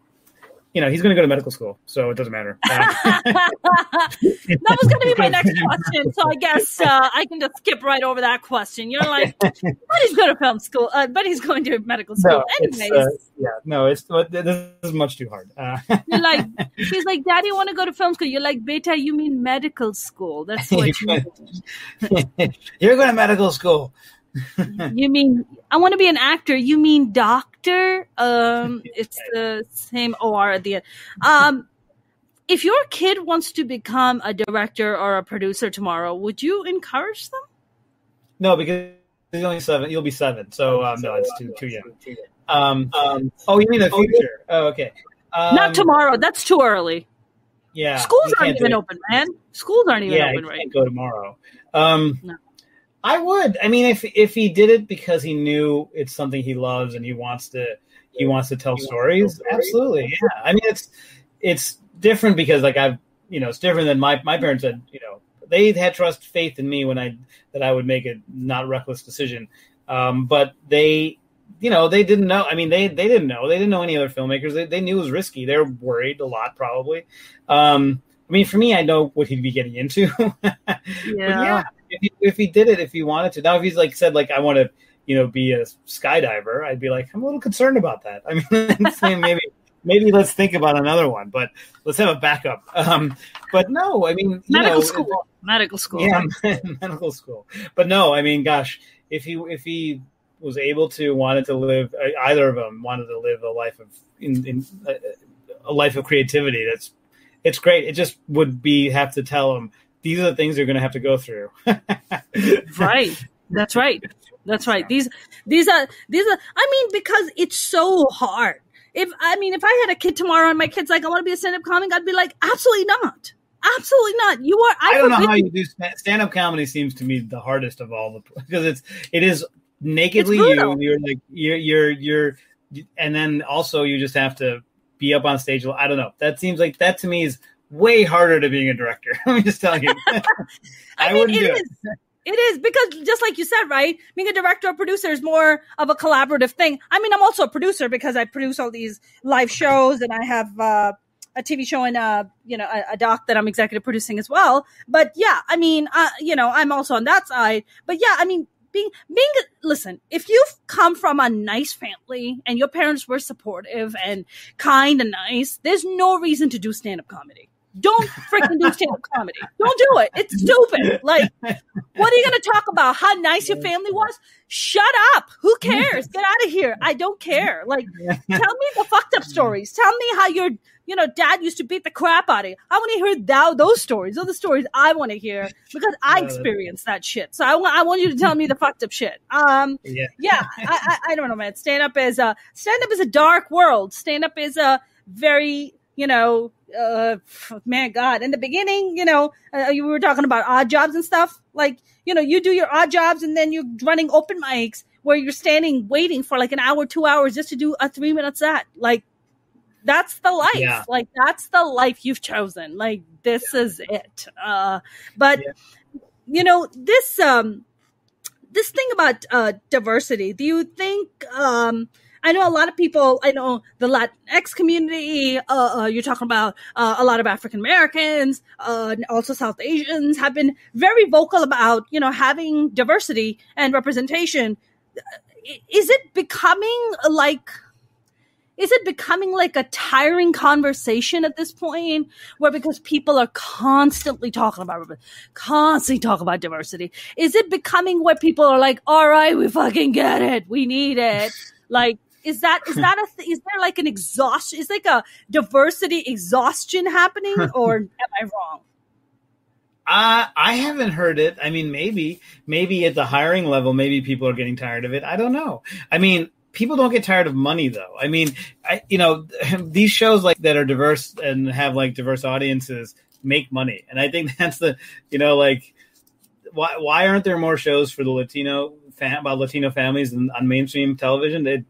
you know, he's going to go to medical school, so it doesn't matter. Uh, that was going to be my next question, so I guess uh, I can just skip right over that question. You're like, but he's going to film school, uh, but he's going to medical school, no, anyways. Uh, yeah, no, it's this is much too hard. Uh, You're like, he's like, Daddy, I want to go to film school. You're like, Beta, you mean medical school? That's what you mean. You're going to medical school. you mean I want to be an actor? You mean doctor? Um, it's the same OR at the end. Um, if your kid wants to become a director or a producer tomorrow, would you encourage them? No, because he's only seven. You'll be seven, so um, no, it's too too young. Um, um, oh, you mean the future? Oh, okay. Um, Not tomorrow. That's too early. Yeah, schools aren't even open, man. Schools aren't even yeah, open right. Go tomorrow. Um, no. I would. I mean, if if he did it because he knew it's something he loves and he wants to he wants to tell stories, absolutely. Yeah. I mean, it's it's different because like I've you know it's different than my my parents had you know they had trust faith in me when I that I would make a not reckless decision, um, but they you know they didn't know. I mean they they didn't know they didn't know any other filmmakers. They they knew it was risky. They were worried a lot probably. Um, I mean, for me, I know what he'd be getting into. yeah. yeah if he, if he did it, if he wanted to. Now, if he's like said, like I want to, you know, be a skydiver, I'd be like, I'm a little concerned about that. I mean, maybe maybe let's think about another one, but let's have a backup. Um, but no, I mean, medical know, school, medical school, yeah, medical school. But no, I mean, gosh, if he if he was able to wanted to live either of them wanted to live a life of in, in a, a life of creativity that's it's great it just would be have to tell him these are the things you're going to have to go through. right. That's right. That's right. These these are these are I mean because it's so hard. If I mean if I had a kid tomorrow and my kid's like I want to be a stand-up comic, I'd be like absolutely not. Absolutely not. You are I, I don't know how you do stand-up comedy seems to me the hardest of all the because it's it is nakedly you. You're like you're you're you're and then also you just have to be up on stage. I don't know. That seems like that to me is way harder to being a director. Let me just tell you. I, I mean, wouldn't do it. It is because just like you said, right? Being a director or producer is more of a collaborative thing. I mean, I'm also a producer because I produce all these live shows and I have uh, a TV show and a uh, you know a, a, doc that I'm executive producing as well. But yeah, I mean, uh, you know, I'm also on that side. But yeah, I mean, being being listen, if you've come from a nice family and your parents were supportive and kind and nice, there's no reason to do stand up comedy. Don't freaking do stand up comedy. Don't do it. It's stupid. Like, what are you going to talk about? How nice your family was? Shut up. Who cares? Get out of here. I don't care. Like, tell me the fucked up stories. Tell me how your, you know, dad used to beat the crap out of you. I want to hear thou, those stories. Those are the stories I want to hear because I experienced that shit. So I want, I want you to tell me the fucked up shit. Um, yeah, yeah I, I, I don't know, man. Stand up is a, stand up is a dark world. Stand up is a very, you know, uh, man, God, in the beginning, you know, uh, you were talking about odd jobs and stuff. Like, you know, you do your odd jobs and then you're running open mics where you're standing waiting for like an hour, two hours just to do a three minute set. Like, that's the life. Yeah. Like, that's the life you've chosen. Like, this yeah. is it. Uh, but, yeah. you know, this, um, this thing about uh, diversity, do you think um, I know a lot of people, I know the Latinx community, uh, uh, you're talking about uh, a lot of African Americans, uh, also South Asians have been very vocal about, you know, having diversity and representation. Is it becoming like, is it becoming like a tiring conversation at this point where because people are constantly talking about constantly talking about diversity is it becoming where people are like all right we fucking get it we need it like is that is that a th- is there like an exhaustion? Is like a diversity exhaustion happening, or am I wrong? Uh, I haven't heard it. I mean, maybe, maybe at the hiring level, maybe people are getting tired of it. I don't know. I mean, people don't get tired of money though. I mean, I, you know, these shows like that are diverse and have like diverse audiences make money. And I think that's the, you know, like, why, why aren't there more shows for the Latino fam- about Latino families on mainstream television? It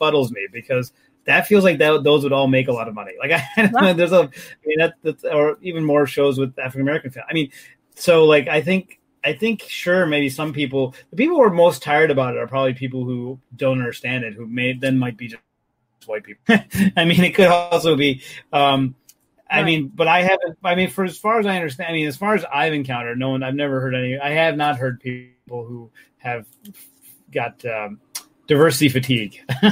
befuddles me because that feels like that those would all make a lot of money. Like I, there's a, I mean that that's or even more shows with African American I mean, so like I think I think sure maybe some people the people who are most tired about it are probably people who don't understand it who may then might be just white people. I mean, it could also be. Um, I mean, but I haven't. I mean, for as far as I understand, I mean, as far as I've encountered, no one. I've never heard any. I have not heard people who have got um, diversity fatigue.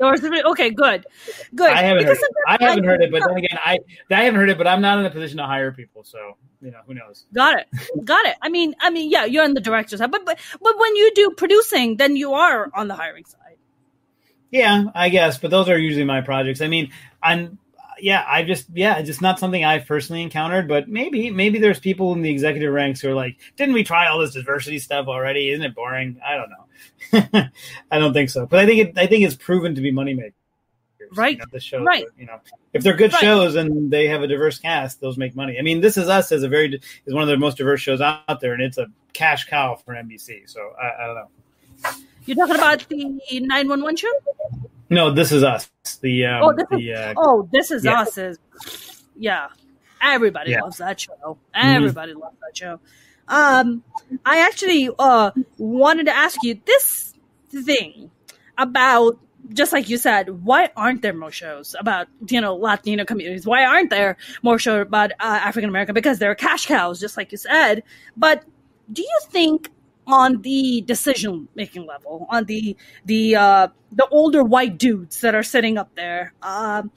okay, good, good. I haven't heard. It. I haven't heard it, but then again, I I haven't heard it, but I'm not in a position to hire people, so you know who knows. Got it, got it. I mean, I mean, yeah, you're on the director side, but but but when you do producing, then you are on the hiring side. Yeah, I guess, but those are usually my projects. I mean, I'm yeah, I just yeah, it's just not something I've personally encountered, but maybe maybe there's people in the executive ranks who are like, didn't we try all this diversity stuff already? Isn't it boring? I don't know. I don't think so, but I think it, I think it's proven to be moneymaker. Right. You know, the show, right. You know, if they're good right. shows and they have a diverse cast, those make money. I mean, This Is Us is a very is one of the most diverse shows out there, and it's a cash cow for NBC. So I, I don't know. You're talking about the 911 show? No, this is us. The um, oh, this the, is, uh, oh, this is yeah. us. Is yeah, everybody yeah. loves that show. Mm-hmm. Everybody mm-hmm. loves that show. Um, I actually uh wanted to ask you this thing about just like you said, why aren't there more shows about you know Latino communities? Why aren't there more shows about uh, African American? Because they're cash cows, just like you said. But do you think on the decision making level, on the the uh, the older white dudes that are sitting up there. Um,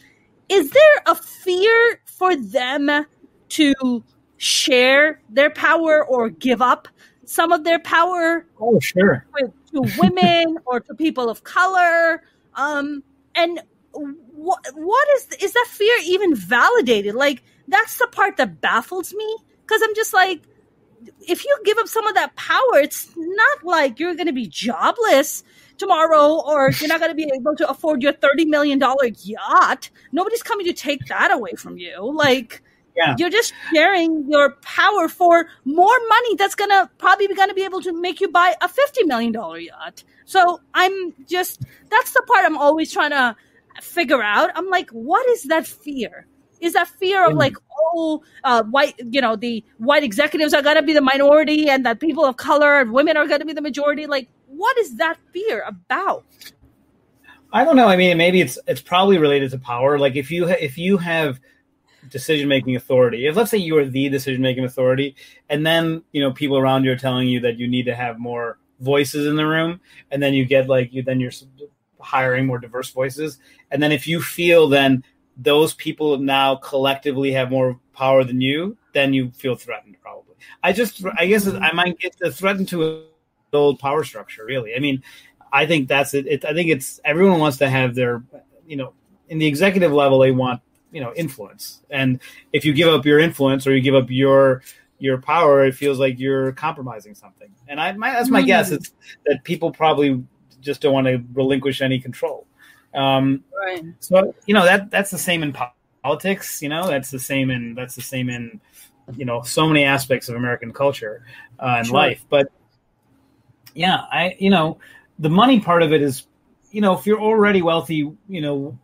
is there a fear for them to share their power or give up some of their power? Oh, sure. With, to women or to people of color. Um, and what what is is that fear even validated? Like that's the part that baffles me because I'm just like if you give up some of that power, it's not like you're going to be jobless tomorrow or you're not going to be able to afford your $30 million yacht. Nobody's coming to take that away from you. Like, yeah. you're just sharing your power for more money that's going to probably be going to be able to make you buy a $50 million yacht. So I'm just, that's the part I'm always trying to figure out. I'm like, what is that fear? Is that fear of like oh uh, white you know the white executives are going to be the minority and that people of color and women are going to be the majority? Like what is that fear about? I don't know. I mean maybe it's it's probably related to power. Like if you ha- if you have decision making authority if let's say you are the decision making authority and then you know people around you are telling you that you need to have more voices in the room and then you get like you then you're hiring more diverse voices. And then if you feel then those people now collectively have more power than you, then you feel threatened. Probably. I just, I guess, I might get threatened to an old power structure. Really, I mean, I think that's it. it. I think it's everyone wants to have their, you know, in the executive level, they want you know influence, and if you give up your influence or you give up your your power, it feels like you're compromising something. And I, my, that's my mm-hmm. guess. It's that people probably just don't want to relinquish any control. Um, right. So you know that that's the same in politics. You know that's the same in that's the same in you know so many aspects of American culture uh, and sure. life. But yeah, I you know the money part of it is you know if you're already wealthy, you know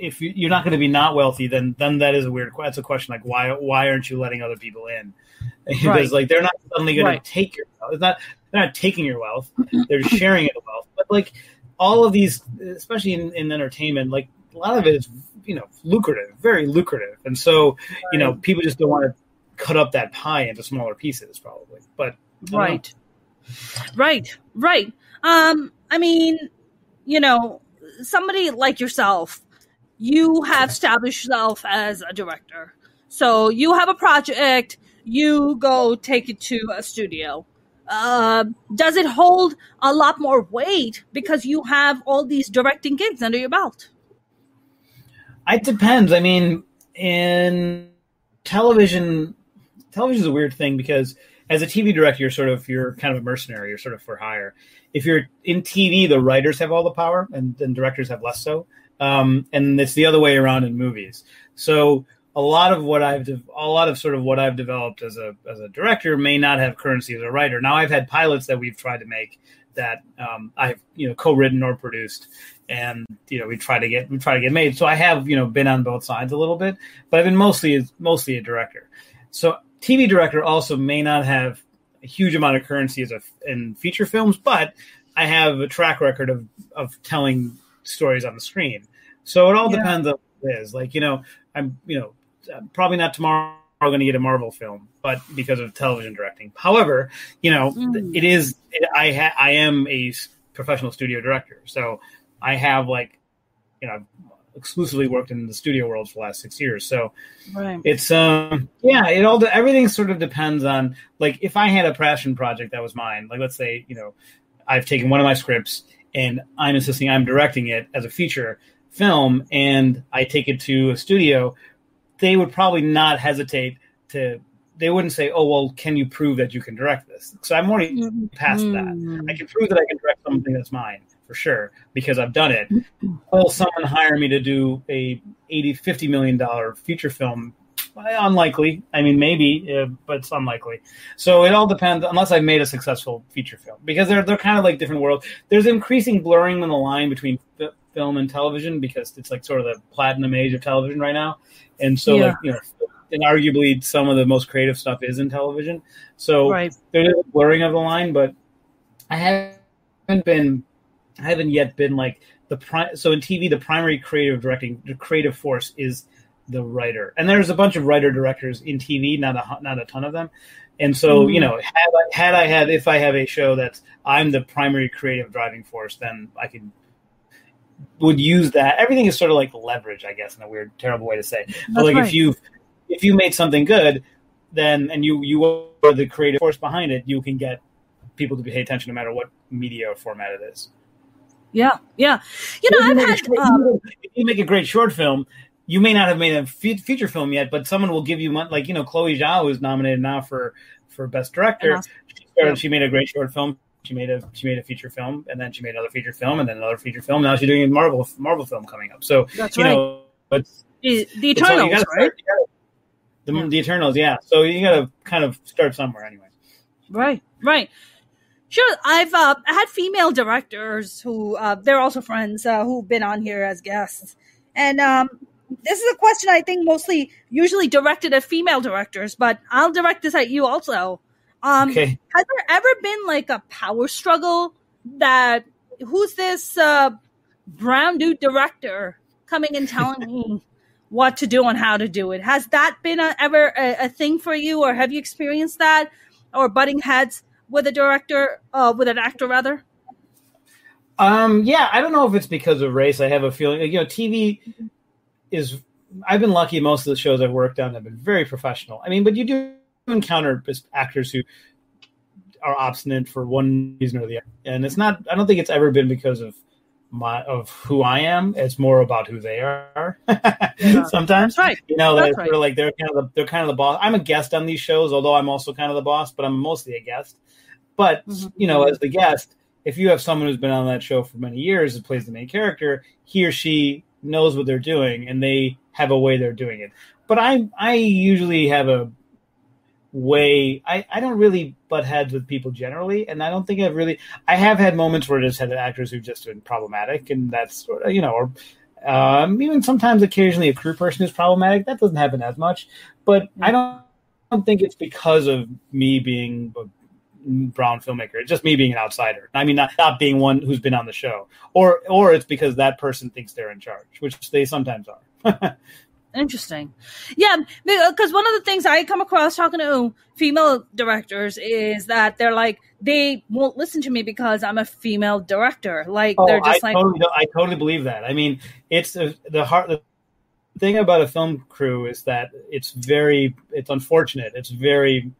if you're not going to be not wealthy, then then that is a weird. That's a question like why why aren't you letting other people in? Because right. like they're not suddenly going right. to take your wealth. It's not they're not taking your wealth. They're sharing it wealth. But like all of these, especially in, in entertainment, like a lot of it is you know lucrative, very lucrative, and so you know people just don't want to cut up that pie into smaller pieces, probably. But right, right, right. Um, I mean, you know, somebody like yourself, you have established yourself as a director. So you have a project, you go take it to a studio. Uh, does it hold a lot more weight because you have all these directing gigs under your belt? It depends. I mean, in television, television is a weird thing because as a TV director, you're sort of you're kind of a mercenary. You're sort of for hire. If you're in TV, the writers have all the power, and then directors have less so. Um, and it's the other way around in movies. So a lot of what I've de- a lot of sort of what I've developed as a as a director may not have currency as a writer. Now I've had pilots that we've tried to make that um, I've you know co-written or produced, and you know we try to get we try to get made. So I have you know been on both sides a little bit, but I've been mostly mostly a director. So TV director also may not have a huge amount of currency as a in feature films, but I have a track record of of telling stories on the screen. So it all yeah. depends on what it is. Like you know, I'm you know probably not tomorrow going to get a Marvel film, but because of television directing. However, you know, mm. it is it, I ha- I am a professional studio director, so I have like you know exclusively worked in the studio world for the last six years. So right. it's um yeah, it all everything sort of depends on like if I had a passion project that was mine, like let's say you know I've taken one of my scripts and I'm insisting I'm directing it as a feature film, and I take it to a studio they would probably not hesitate to they wouldn't say, "Oh, well, can you prove that you can direct this?" So I'm already mm-hmm. past that. I can prove that I can direct something that's mine for sure because I've done it. Will someone hire me to do a 80 50 million dollar feature film? Unlikely. I mean, maybe, uh, but it's unlikely. So it all depends. Unless I've made a successful feature film, because they're they're kind of like different worlds. There's increasing blurring in the line between film and television because it's like sort of the platinum age of television right now and so yeah. like you know and arguably some of the most creative stuff is in television so right. there's a blurring of the line but i haven't been i haven't yet been like the prime. so in tv the primary creative directing the creative force is the writer and there's a bunch of writer directors in tv not a not a ton of them and so mm. you know had I, had I had if i have a show that's i'm the primary creative driving force then i can would use that. Everything is sort of like leverage, I guess, in a weird, terrible way to say. But like right. if you if you made something good, then and you you are the creative force behind it, you can get people to pay attention no matter what media or format it is. Yeah, yeah. You know, I've had. Um, if you make a great short film, you may not have made a feature film yet, but someone will give you money. Like you know, Chloe Zhao is nominated now for for best director. She, started, she made a great short film she made a she made a feature film, and then she made another feature film, and then another feature film. Now she's doing a Marvel Marvel film coming up. So that's you right. know, but the, the Eternals, right? Gotta, the, yeah. the Eternals, yeah. So you got to kind of start somewhere, anyway. Right, right. Sure, I've uh, had female directors who uh, they're also friends uh, who've been on here as guests, and um, this is a question I think mostly usually directed at female directors, but I'll direct this at you also. Um, okay. Has there ever been like a power struggle that who's this uh, brown dude director coming and telling me what to do and how to do it? Has that been a, ever a, a, thing for you, or have you experienced that, or butting heads with a director, uh, with an actor rather? Um, yeah, I don't know if it's because of race. I have a feeling, you know, TV is. I've been lucky. Most of the shows I've worked on have been very professional. I mean, but you do encounter actors who are obstinate for one reason or the other, and it's not. I don't think it's ever been because of my of who I am. It's more about who they are. yeah, Sometimes, right? You know, they're of like they're kind of the, they're kind of the boss. I'm a guest on these shows, although I'm also kind of the boss, but I'm mostly a guest. But mm-hmm. you know, as the guest, if you have someone who's been on that show for many years and plays the main character, he or she knows what they're doing, and they have a way they're doing it. But I I usually have a way I, I don't really butt heads with people generally and i don't think i've really i have had moments where i just had actors who've just been problematic and that's sort of you know or um, even sometimes occasionally a crew person is problematic that doesn't happen as much but mm-hmm. i don't, I don't think it's because of me being a brown filmmaker it's just me being an outsider i mean not, not being one who's been on the show or or it's because that person thinks they're in charge which they sometimes are Interesting. Yeah, because uh, one of the things I come across talking to female directors is that they're like they won't listen to me because I'm a female director. Like oh, they're just I like totally, I totally believe that. I mean, it's the, the heart. The thing about a film crew is that it's very it's unfortunate. It's very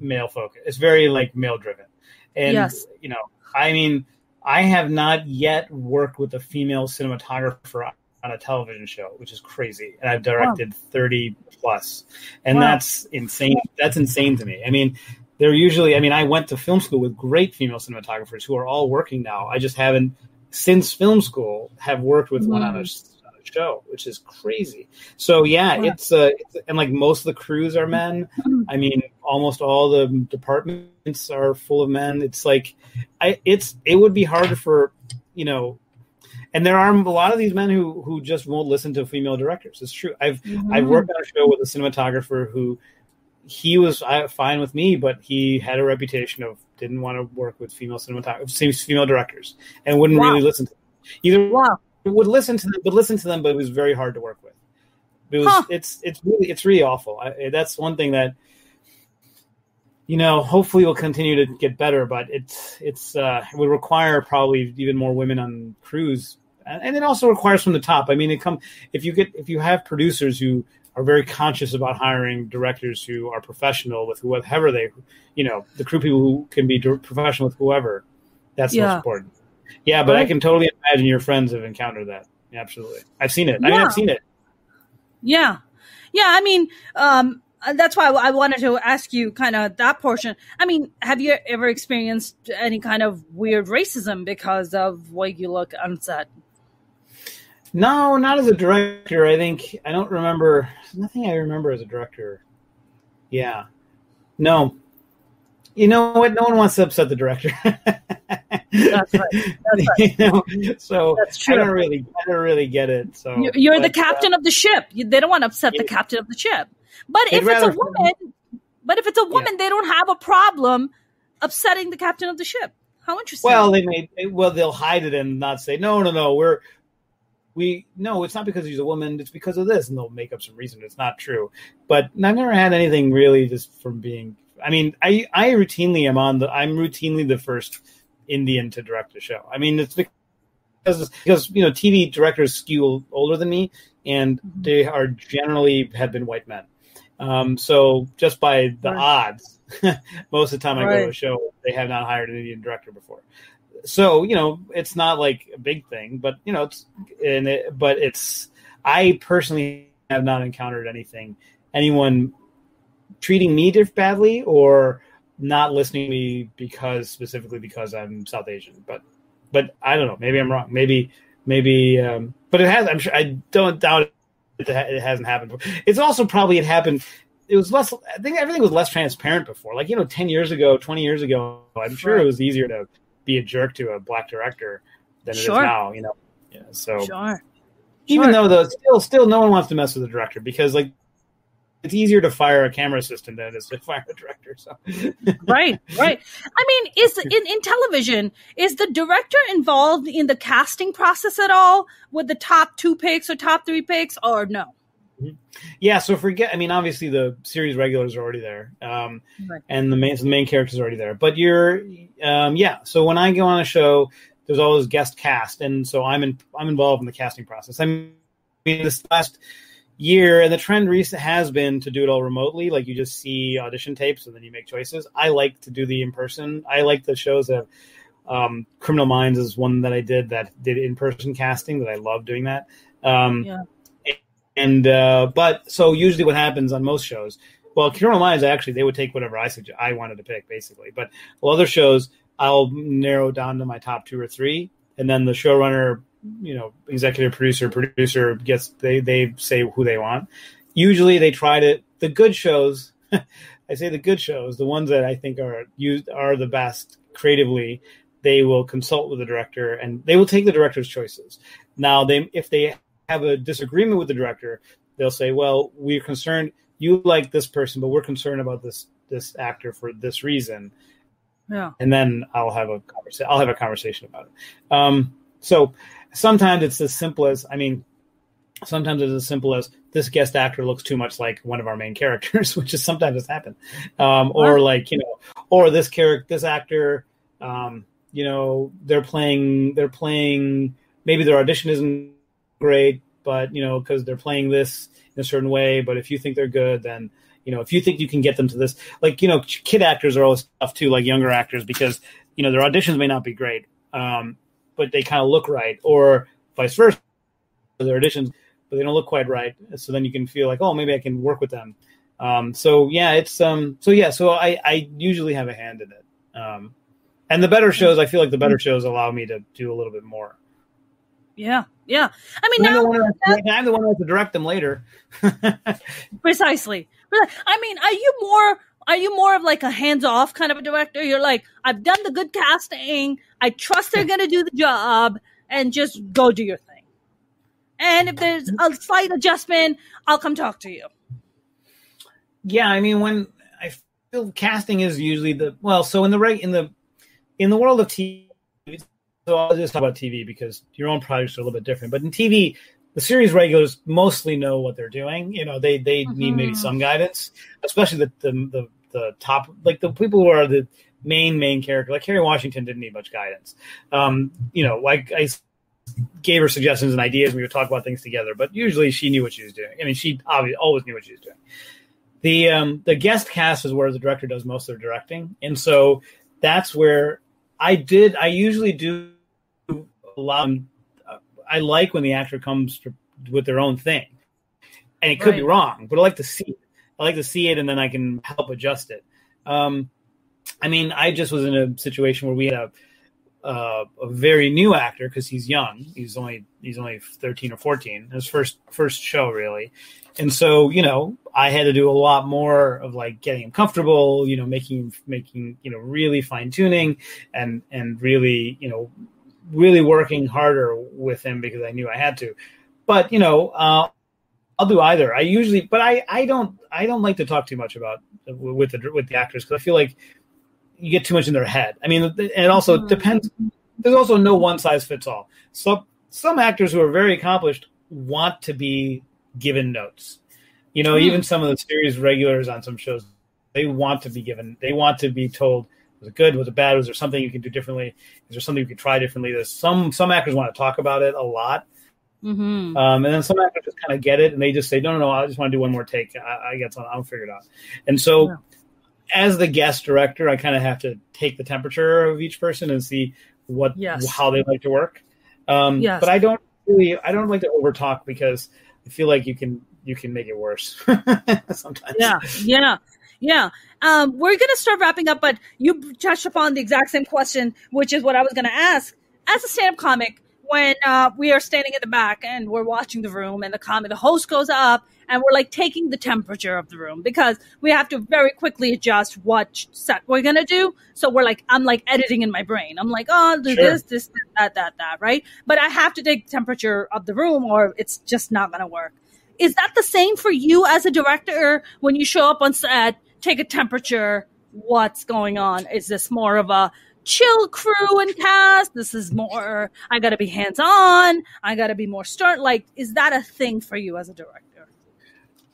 male focused. It's very like male driven, and yes. you know, I mean, I have not yet worked with a female cinematographer on a television show, which is crazy. And I've directed wow. 30 plus. And wow. that's insane. That's insane to me. I mean, they're usually, I mean, I went to film school with great female cinematographers who are all working now. I just haven't, since film school, have worked with mm. one on a, on a, show, which is crazy. So yeah. It's, uh, it's and like most of the crews are men. I mean, almost all the departments are full of men. It's like, I it's it would be harder for you know and there are a lot of these men who who just won't listen to female directors. It's true. I've mm-hmm. I've worked on a show with a cinematographer who he was fine with me, but he had a reputation of didn't want to work with female cinematographers, female directors, and wouldn't wow. really listen to them. Either wow. would listen to them, but listen to them, but it was very hard to work with. It was huh. it's it's really it's really awful. I, that's one thing that you know hopefully will continue to get better, but it's it's uh, it would require probably even more women on crews and it also requires from the top. I mean, it come if you get if you have producers who are very conscious about hiring directors who are professional with whoever they, you know, the crew people who can be professional with whoever. That's yeah. most important. Yeah, but right. I can totally imagine your friends have encountered that. Absolutely, I've seen it. Yeah. I mean, I've seen it. Yeah, yeah. I mean, um, that's why I wanted to ask you kind of that portion. I mean, have you ever experienced any kind of weird racism because of what you look on set? No, not as a director. I think I don't remember nothing. I remember as a director. Yeah, no. You know what? No one wants to upset the director. That's right. That's right. you know? So That's true. I don't really, I don't really get it. So you're, but, the captain uh, of the ship. They don't want to upset the captain of the ship. But if it's a woman, but if it's a woman, yeah. they don't have a problem upsetting the captain of the ship. How interesting. Well, they may. Well, they'll hide it and not say no, no, no. We're we no, it's not because she's a woman. It's because of this, and they'll make up some reason. It's not true. But I've never had anything really just from being. I mean, I I routinely am on the. I'm routinely the first Indian to direct a show. I mean, it's because because you know TV directors skew older than me, and mm-hmm. they are generally have been white men. Um, so just by the right. odds, most of the time I right. go to a show, they have not hired an Indian director before so you know it's not like a big thing but you know it's and it, but it's i personally have not encountered anything anyone treating me badly or not listening to me because specifically because i'm south asian but but i don't know maybe i'm wrong maybe maybe um but it has i'm sure i don't doubt it, it hasn't happened before. it's also probably it happened it was less i think everything was less transparent before like you know 10 years ago 20 years ago i'm sure it was easier to be a jerk to a black director than it sure. is now. You know, yeah. So sure. even sure. though though still still no one wants to mess with the director because like it's easier to fire a camera assistant than it is to fire a director. So right, right. I mean, is in, in television is the director involved in the casting process at all with the top two picks or top three picks, or no? Mm-hmm. Yeah, so forget. I mean, obviously the series regulars are already there, um, right. and the main the main characters are already there. But you're, um, yeah. So when I go on a show, there's always guest cast, and so I'm in, I'm involved in the casting process. I mean, this last year, and the trend recent has been to do it all remotely. Like you just see audition tapes, and then you make choices. I like to do the in person. I like the shows that. Um, Criminal Minds is one that I did that did in person casting that I love doing that. Um, yeah and uh, but so usually what happens on most shows, well, Criminal Minds actually they would take whatever I suggest I wanted to pick basically, but other shows I'll narrow down to my top two or three, and then the showrunner, you know, executive producer, producer gets they they say who they want. Usually they try to the good shows. I say the good shows, the ones that I think are used are the best creatively. They will consult with the director and they will take the director's choices. Now, they if they have a disagreement with the director, they'll say, "Well, we're concerned you like this person, but we're concerned about this this actor for this reason." Yeah. And then I'll have a conversation. I'll have a conversation about it. Um, so sometimes it's as simple as I mean, sometimes it's as simple as this guest actor looks too much like one of our main characters, which is sometimes has happened. Um, or like you know, or this character, this actor, um, you know, they're playing, they're playing. Maybe their audition isn't great, but you know, because they're playing this in a certain way. But if you think they're good, then you know, if you think you can get them to this, like you know, kid actors are always tough too, like younger actors, because you know their auditions may not be great, um, but they kind of look right, or vice versa, their auditions, but they don't look quite right. So then you can feel like, oh, maybe I can work with them. Um, so yeah, it's um, so yeah, so I I usually have a hand in it. Um, and the better shows, I feel like the better shows allow me to do a little bit more. Yeah, yeah. I mean, I'm, now the one who has to, I'm the one who has to direct them later. precisely. I mean, are you more are you more of like a hands off kind of a director? You're like, I've done the good casting. I trust they're going to do the job and just go do your thing. And if there's a slight adjustment, I'll come talk to you. Yeah, I mean, when I feel casting is usually the well, so in the right in the in the world of TV, so I'll just talk about TV because your own projects are a little bit different. But in TV, the series regulars mostly know what they're doing. You know, they they mm-hmm. need maybe mm-hmm. some guidance, especially the, the the the top like the people who are the main main character. Like Kerry Washington didn't need much guidance. Um, you know, like I gave her suggestions and ideas. And we would talk about things together, but usually she knew what she was doing. I mean, she obviously always knew what she was doing. The um, the guest cast is where the director does most of the directing, and so that's where I did. I usually do a lot. I like when the actor comes to, with their own thing, and it could right. be wrong, but I like to see it. I like to see it, and then I can help adjust it. Um, I mean, I just was in a situation where we had a uh, a very new actor because he's young. He's only he's only thirteen or fourteen. His first first show really, and so you know I had to do a lot more of like getting him comfortable. You know, making making you know really fine tuning and and really you know really working harder with him because I knew I had to. But you know, uh, I'll do either. I usually, but I I don't I don't like to talk too much about with the with the actors because I feel like you get too much in their head. I mean, and it also mm-hmm. depends. There's also no one size fits all. So some actors who are very accomplished want to be given notes. You know, mm. even some of the series regulars on some shows, they want to be given. They want to be told was it good? Was it bad? Was there something you can do differently? Is there something you could try differently? There's some some actors want to talk about it a lot, mm-hmm. um, and then some actors just kind of get it and they just say, no, no, no, I just want to do one more take. I, I get something. I'll figure it out. And so, yeah. as the guest director, I kind of have to take the temperature of each person and see what yes. how they like to work. Um, yes. But I don't really I don't like to overtalk because I feel like you can you can make it worse sometimes. Yeah, yeah. Yeah. Um, we're going to start wrapping up, but you touched upon the exact same question, which is what I was going to ask. As a stand up comic, when uh, we are standing in the back and we're watching the room and the comic, the host goes up and we're like taking the temperature of the room because we have to very quickly adjust what set we're going to do. So we're like, I'm like editing in my brain. I'm like, oh, do sure. this, this, that, that, that, right? But I have to take the temperature of the room or it's just not going to work. Is that the same for you as a director when you show up on set? Take a temperature. What's going on? Is this more of a chill crew and cast? This is more, I got to be hands on. I got to be more stern. Like, is that a thing for you as a director?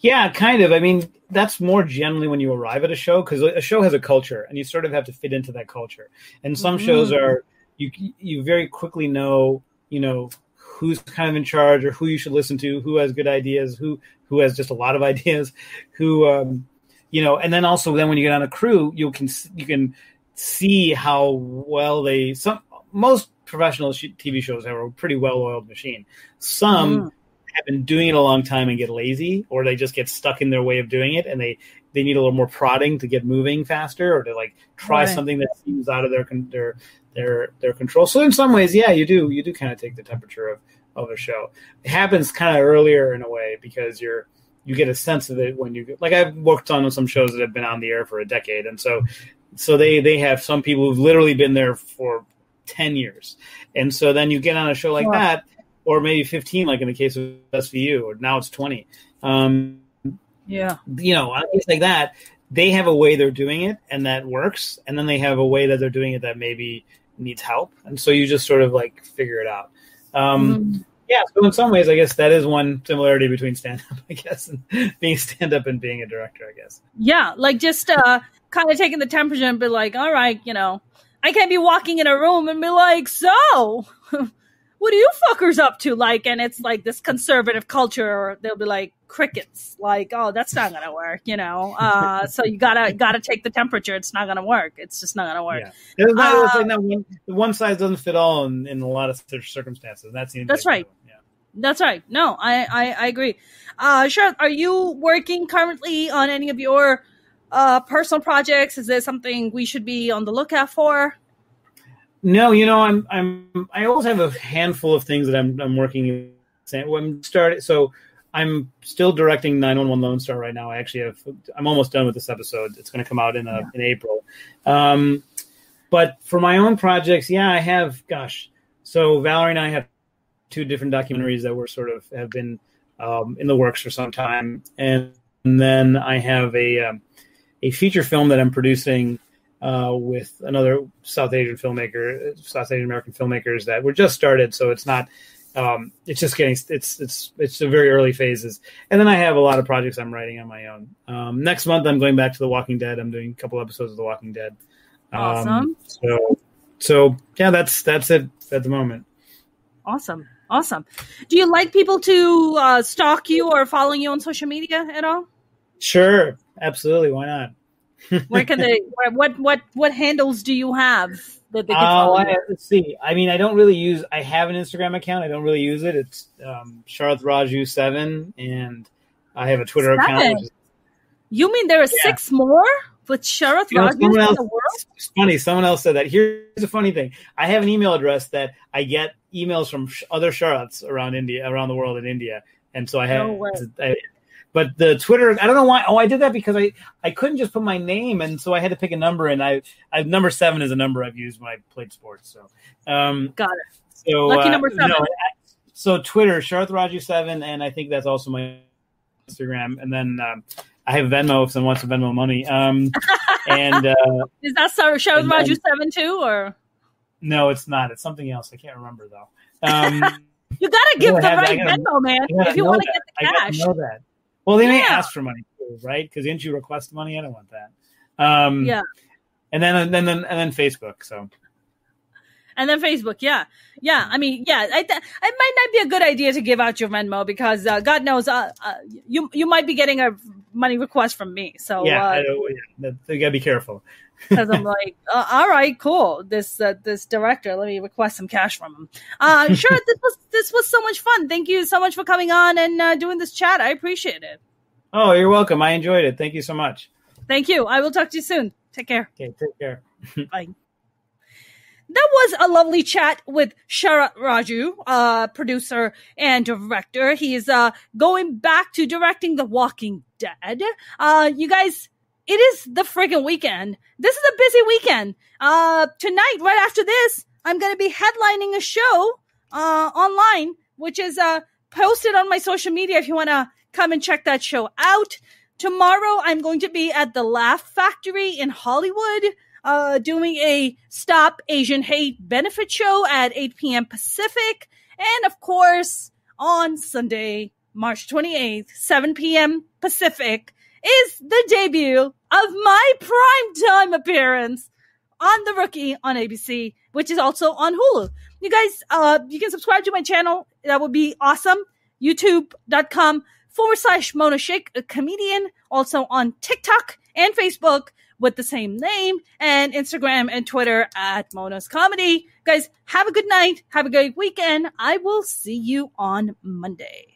Yeah, kind of. I mean, that's more generally when you arrive at a show because a show has a culture and you sort of have to fit into that culture. And some mm-hmm. shows are, you, you very quickly know, you know, who's kind of in charge or who you should listen to, who has good ideas, who who has just a lot of ideas, who um, you know, and then also then when you get on a crew, you can you can see how well they some most professional TV shows have a pretty well oiled machine. Some mm. have been doing it a long time and get lazy, or they just get stuck in their way of doing it, and they they need a little more prodding to get moving faster, or to like try right. something that seems out of their their their their control. So in some ways, yeah, you do you do kind of take the temperature of of a show. It happens kind of earlier in a way because you're you get a sense of it when you like I've worked on some shows that have been on the air for a decade, and so so they they have some people who've literally been there for ten years, and so then you get on a show like wow. that, or maybe fifteen, like in the case of SVU, or now it's twenty. Um, yeah, you know, case like that, they have a way they're doing it, and that works, and then they have a way that they're doing it that maybe needs help, and so you just sort of like figure it out. Um, mm-hmm yeah, so in some ways, I guess that is one similarity between stand up, I guess, and being stand up and being a director, I guess. Yeah, like just uh, kind of taking the temperature and be like, all right, you know, I can't be walking in a room and be like, so what are you fuckers up to? Like, and it's like this conservative culture. They'll be like crickets. Like, oh, that's not gonna work, you know. Uh, so you gotta gotta take the temperature. It's not gonna work. It's just not gonna work. Yeah. Not, uh, like one, one, size doesn't fit all in, in a lot of circumstances. That's that's right. That's right. No, I I, I agree. Uh, Sharat, are you working currently on any of your uh, personal projects? Is there something we should be on the lookout for? No, you know, I'm I'm I always have a handful of things that I'm I'm working. I'm started so I'm still directing 911 Lone Star right now. I actually have I'm almost done with this episode. It's going to come out in a, yeah. in April. Um, but for my own projects, yeah, I have. Gosh, so Valerie and I have two different documentaries that were sort of have been um, in the works for some time, and, and then I have a um, a feature film that I'm producing uh, with another South Asian filmmaker, South Asian American filmmakers that were just started. So it's not, um, it's just getting, it's it's it's the very early phases. And then I have a lot of projects I'm writing on my own. Um, next month I'm going back to The Walking Dead. I'm doing a couple episodes of The Walking Dead. Um, awesome. So so yeah, that's that's it at the moment. Awesome. Awesome. Do you like people to uh, stalk you or follow you on social media at all? Sure, absolutely. Why not? Where can they? What what what handles do you have that they can uh, follow? Uh, let's see. I mean, I don't really use. I have an Instagram account. I don't really use it. It's um, Sharat Raju seven, and I have a Twitter seven. account. Is, you mean there are yeah. six more with Sharat you know, Raju else, in the world? It's funny. Someone else said that. Here's a funny thing. I have an email address that I get emails from other Sharats around India, around the world in India, and so I have. No I, but the Twitter, I don't know why. Oh, I did that because I I couldn't just put my name, and so I had to pick a number. And I, I number seven is a number I've used when I played sports. So, um, got it. So lucky uh, number seven. No, so Twitter, Sharat Raju seven, and I think that's also my Instagram. And then um, I have Venmo if someone wants to Venmo money. Um, and uh, is that Sharat Raju seven too, or no? It's not. It's something else. I can't remember though. Um, you gotta give the right Venmo, man, if you want to get the cash. know that. Well, they may ask for money too, right? Because didn't you request money? I don't want that. Um, yeah. And then and then and then Facebook. So. And then Facebook, yeah, yeah. I mean, yeah, I th- it might not be a good idea to give out your Venmo because uh, God knows, uh, uh, you you might be getting a money request from me. So yeah, uh, yeah. you gotta be careful because I'm like, uh, all right, cool. This uh, this director, let me request some cash from him. Uh, sure, this was this was so much fun. Thank you so much for coming on and uh, doing this chat. I appreciate it. Oh, you're welcome. I enjoyed it. Thank you so much. Thank you. I will talk to you soon. Take care. Okay, take care. Bye. That was a lovely chat with Sharat Raju, uh, producer and director. He is uh, going back to directing The Walking Dead. Uh, you guys it is the friggin' weekend. This is a busy weekend. Uh, tonight, right after this, I'm going to be headlining a show, uh, online, which is, uh, posted on my social media if you want to come and check that show out. Tomorrow, I'm going to be at the Laugh Factory in Hollywood, uh, doing a Stop Asian Hate benefit show at 8 p.m. Pacific. And of course, on Sunday, March 28th, 7 p.m. Pacific, is the debut of my prime time appearance on The Rookie on ABC, which is also on Hulu. You guys, uh, you can subscribe to my channel. That would be awesome. YouTube.com forward slash Mona Shaikh, a comedian, also on TikTok and Facebook with the same name, and Instagram and Twitter at Mona's Comedy. Guys, have a good night. Have a great weekend. I will see you on Monday.